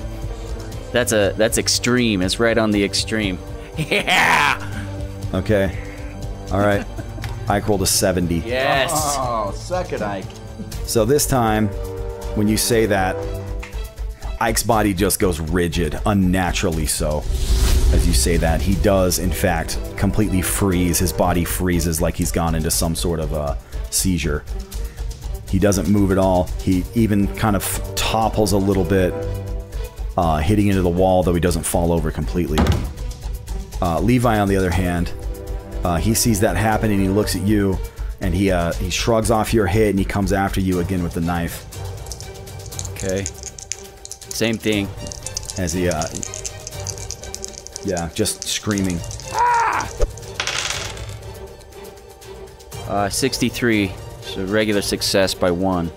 That's a that's extreme. It's right on the extreme. Yeah! Okay. All right. Ike rolled a 70. Yes. Oh, suck it, Ike. So this time, when you say that, Ike's body just goes rigid, unnaturally so. As you say that, he does, in fact, completely freeze. His body freezes like he's gone into some sort of a seizure. He doesn't move at all. He even kind of topples a little bit, uh, hitting into the wall, though he doesn't fall over completely. Uh, Levi, on the other hand, uh, he sees that happen and he looks at you and he uh, he shrugs off your hit and he comes after you again with the knife Okay. Same thing. as he uh, yeah just screaming Uh, 63. So regular success by one.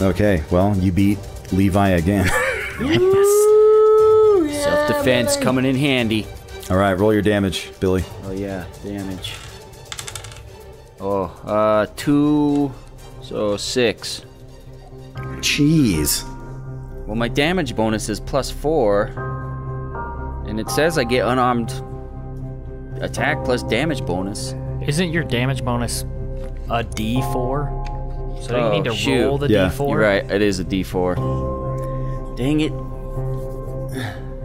okay well you beat Levi again yes. Self defense coming in handy. All right roll your damage Billy Oh yeah, damage. Oh, uh, two, so six. jeez Well, my damage bonus is plus four, and it says I get unarmed attack plus damage bonus. Isn't your damage bonus a D4? So do you Oh, need to shoot. roll the Yeah. D4? You're right, it is a D4. Dang it,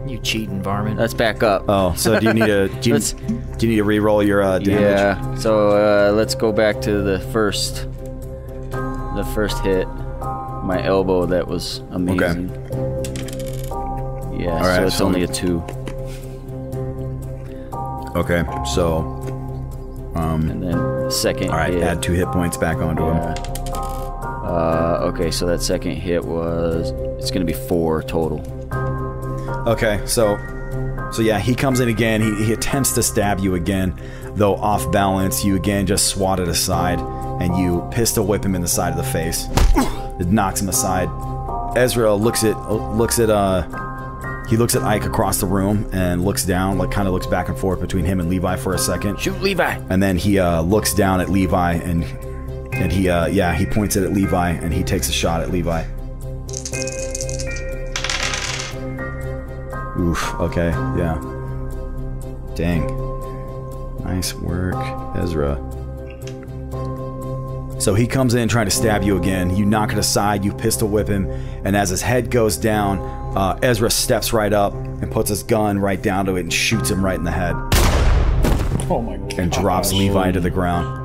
You cheating varmint. let's back up. oh so do you need to do you, do you need to re-roll your uh, damage Yeah. So uh, let's go back to the first, the first hit. My elbow that was amazing. Okay. Yeah. All right, so it's so- only a two, okay so um and then second. all right hit, add two hit points back onto him Uh, okay, so that second hit was it's gonna be four total. Okay, so so yeah, he comes in again. He, he attempts to stab you again, though off balance. You again just swat it aside, and you pistol whip him in the side of the face. It knocks him aside. Ezra looks at looks at uh he looks at Ike across the room and looks down, like kind of looks back and forth between him and Levi for a second, Shoot, Levi. and then he uh, looks down at Levi and and he uh, yeah he points it at Levi and he takes a shot at Levi. Oof. Okay. Yeah. Dang. Nice work, Ezra. So he comes in trying to stab you again. You knock it aside. You pistol whip him, and as his head goes down, uh, Ezra steps right up and puts his gun right down to it and shoots him right in the head Oh my god. and drops Levi into the ground.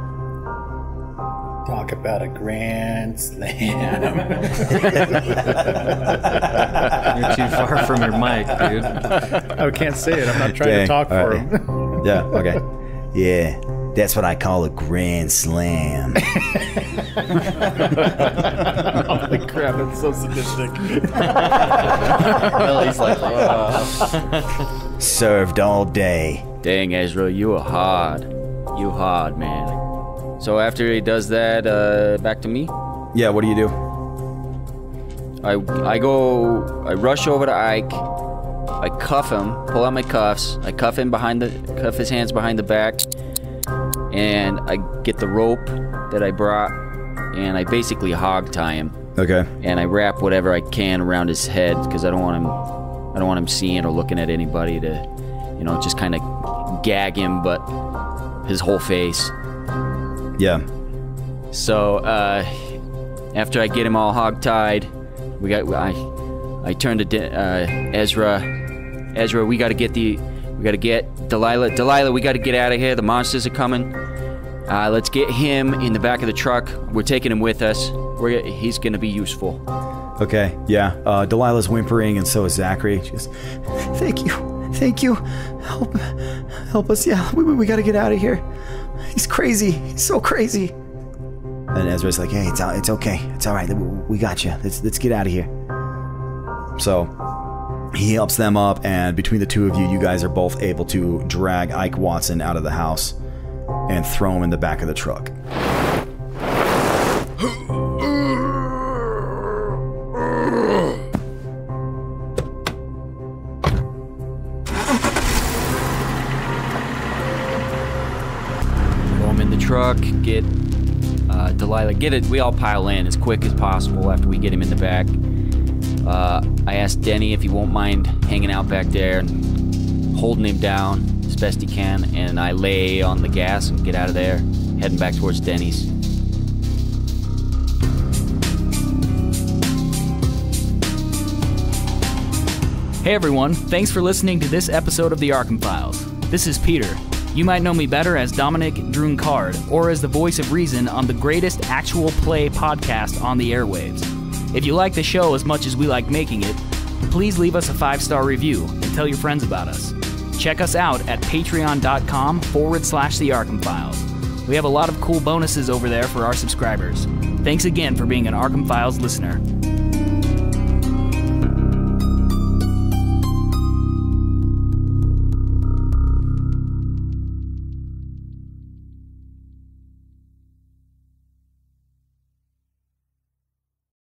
Talk about a grand slam. You're too far from your mic, dude. I can't say it. I'm not trying Dang. to talk All for right. him. Yeah. Okay. Yeah. That's what I call a grand slam. Holy crap, that's so sadistic. Billy's like, Served all day. dang, Ezra, you are hard. You hard, man. So after he does that, uh, back to me. Yeah. What do you do? I I go I rush over to Ike. I cuff him, pull out my cuffs. I cuff him behind the cuff his hands behind the back, and I get the rope that I brought, and I basically hog tie him, Okay. and I wrap whatever I can around his head because I don't want him I don't want him seeing or looking at anybody to, you know, just kind of gag him, but his whole face. Yeah. So uh, after I get him all hogtied, we got I I turn to uh, Ezra. Ezra, we got to get the we got to get Delilah. Delilah, we got to get out of here. The monsters are coming. Uh, let's get him in the back of the truck. We're taking him with us. We're, he's gonna be useful. Okay, yeah. Uh, Delilah's whimpering, and so is Zachary. She goes, Thank you. Thank you. Help, help us. Yeah, we, we, we gotta get out of here. He's crazy. He's so crazy. And Ezra's like, Hey, it's, all- it's okay. It's all right. We, got you. Let's, let's get out of here. So he helps them up, and between the two of you, you guys are both able to drag Ike Watson out of the house and throw him in the back of the truck. Delilah. Get it. We all pile in as quick as possible after we get him in the back. Uh, I asked Denny if he won't mind hanging out back there and holding him down as best he can, and I lay on the gas and get out of there, heading back towards Denny's. Hey everyone, thanks for listening to this episode of the Arkham Files. This is Peter. You might know me better as Dominic Drunkard or as the voice of reason on the greatest actual play podcast on the airwaves. If you like the show as much as we like making it, please leave us a five star review and tell your friends about us. Check us out at patreon.com forward slash the Arkham Files. We have a lot of cool bonuses over there for our subscribers. Thanks again for being an Arkham Files listener.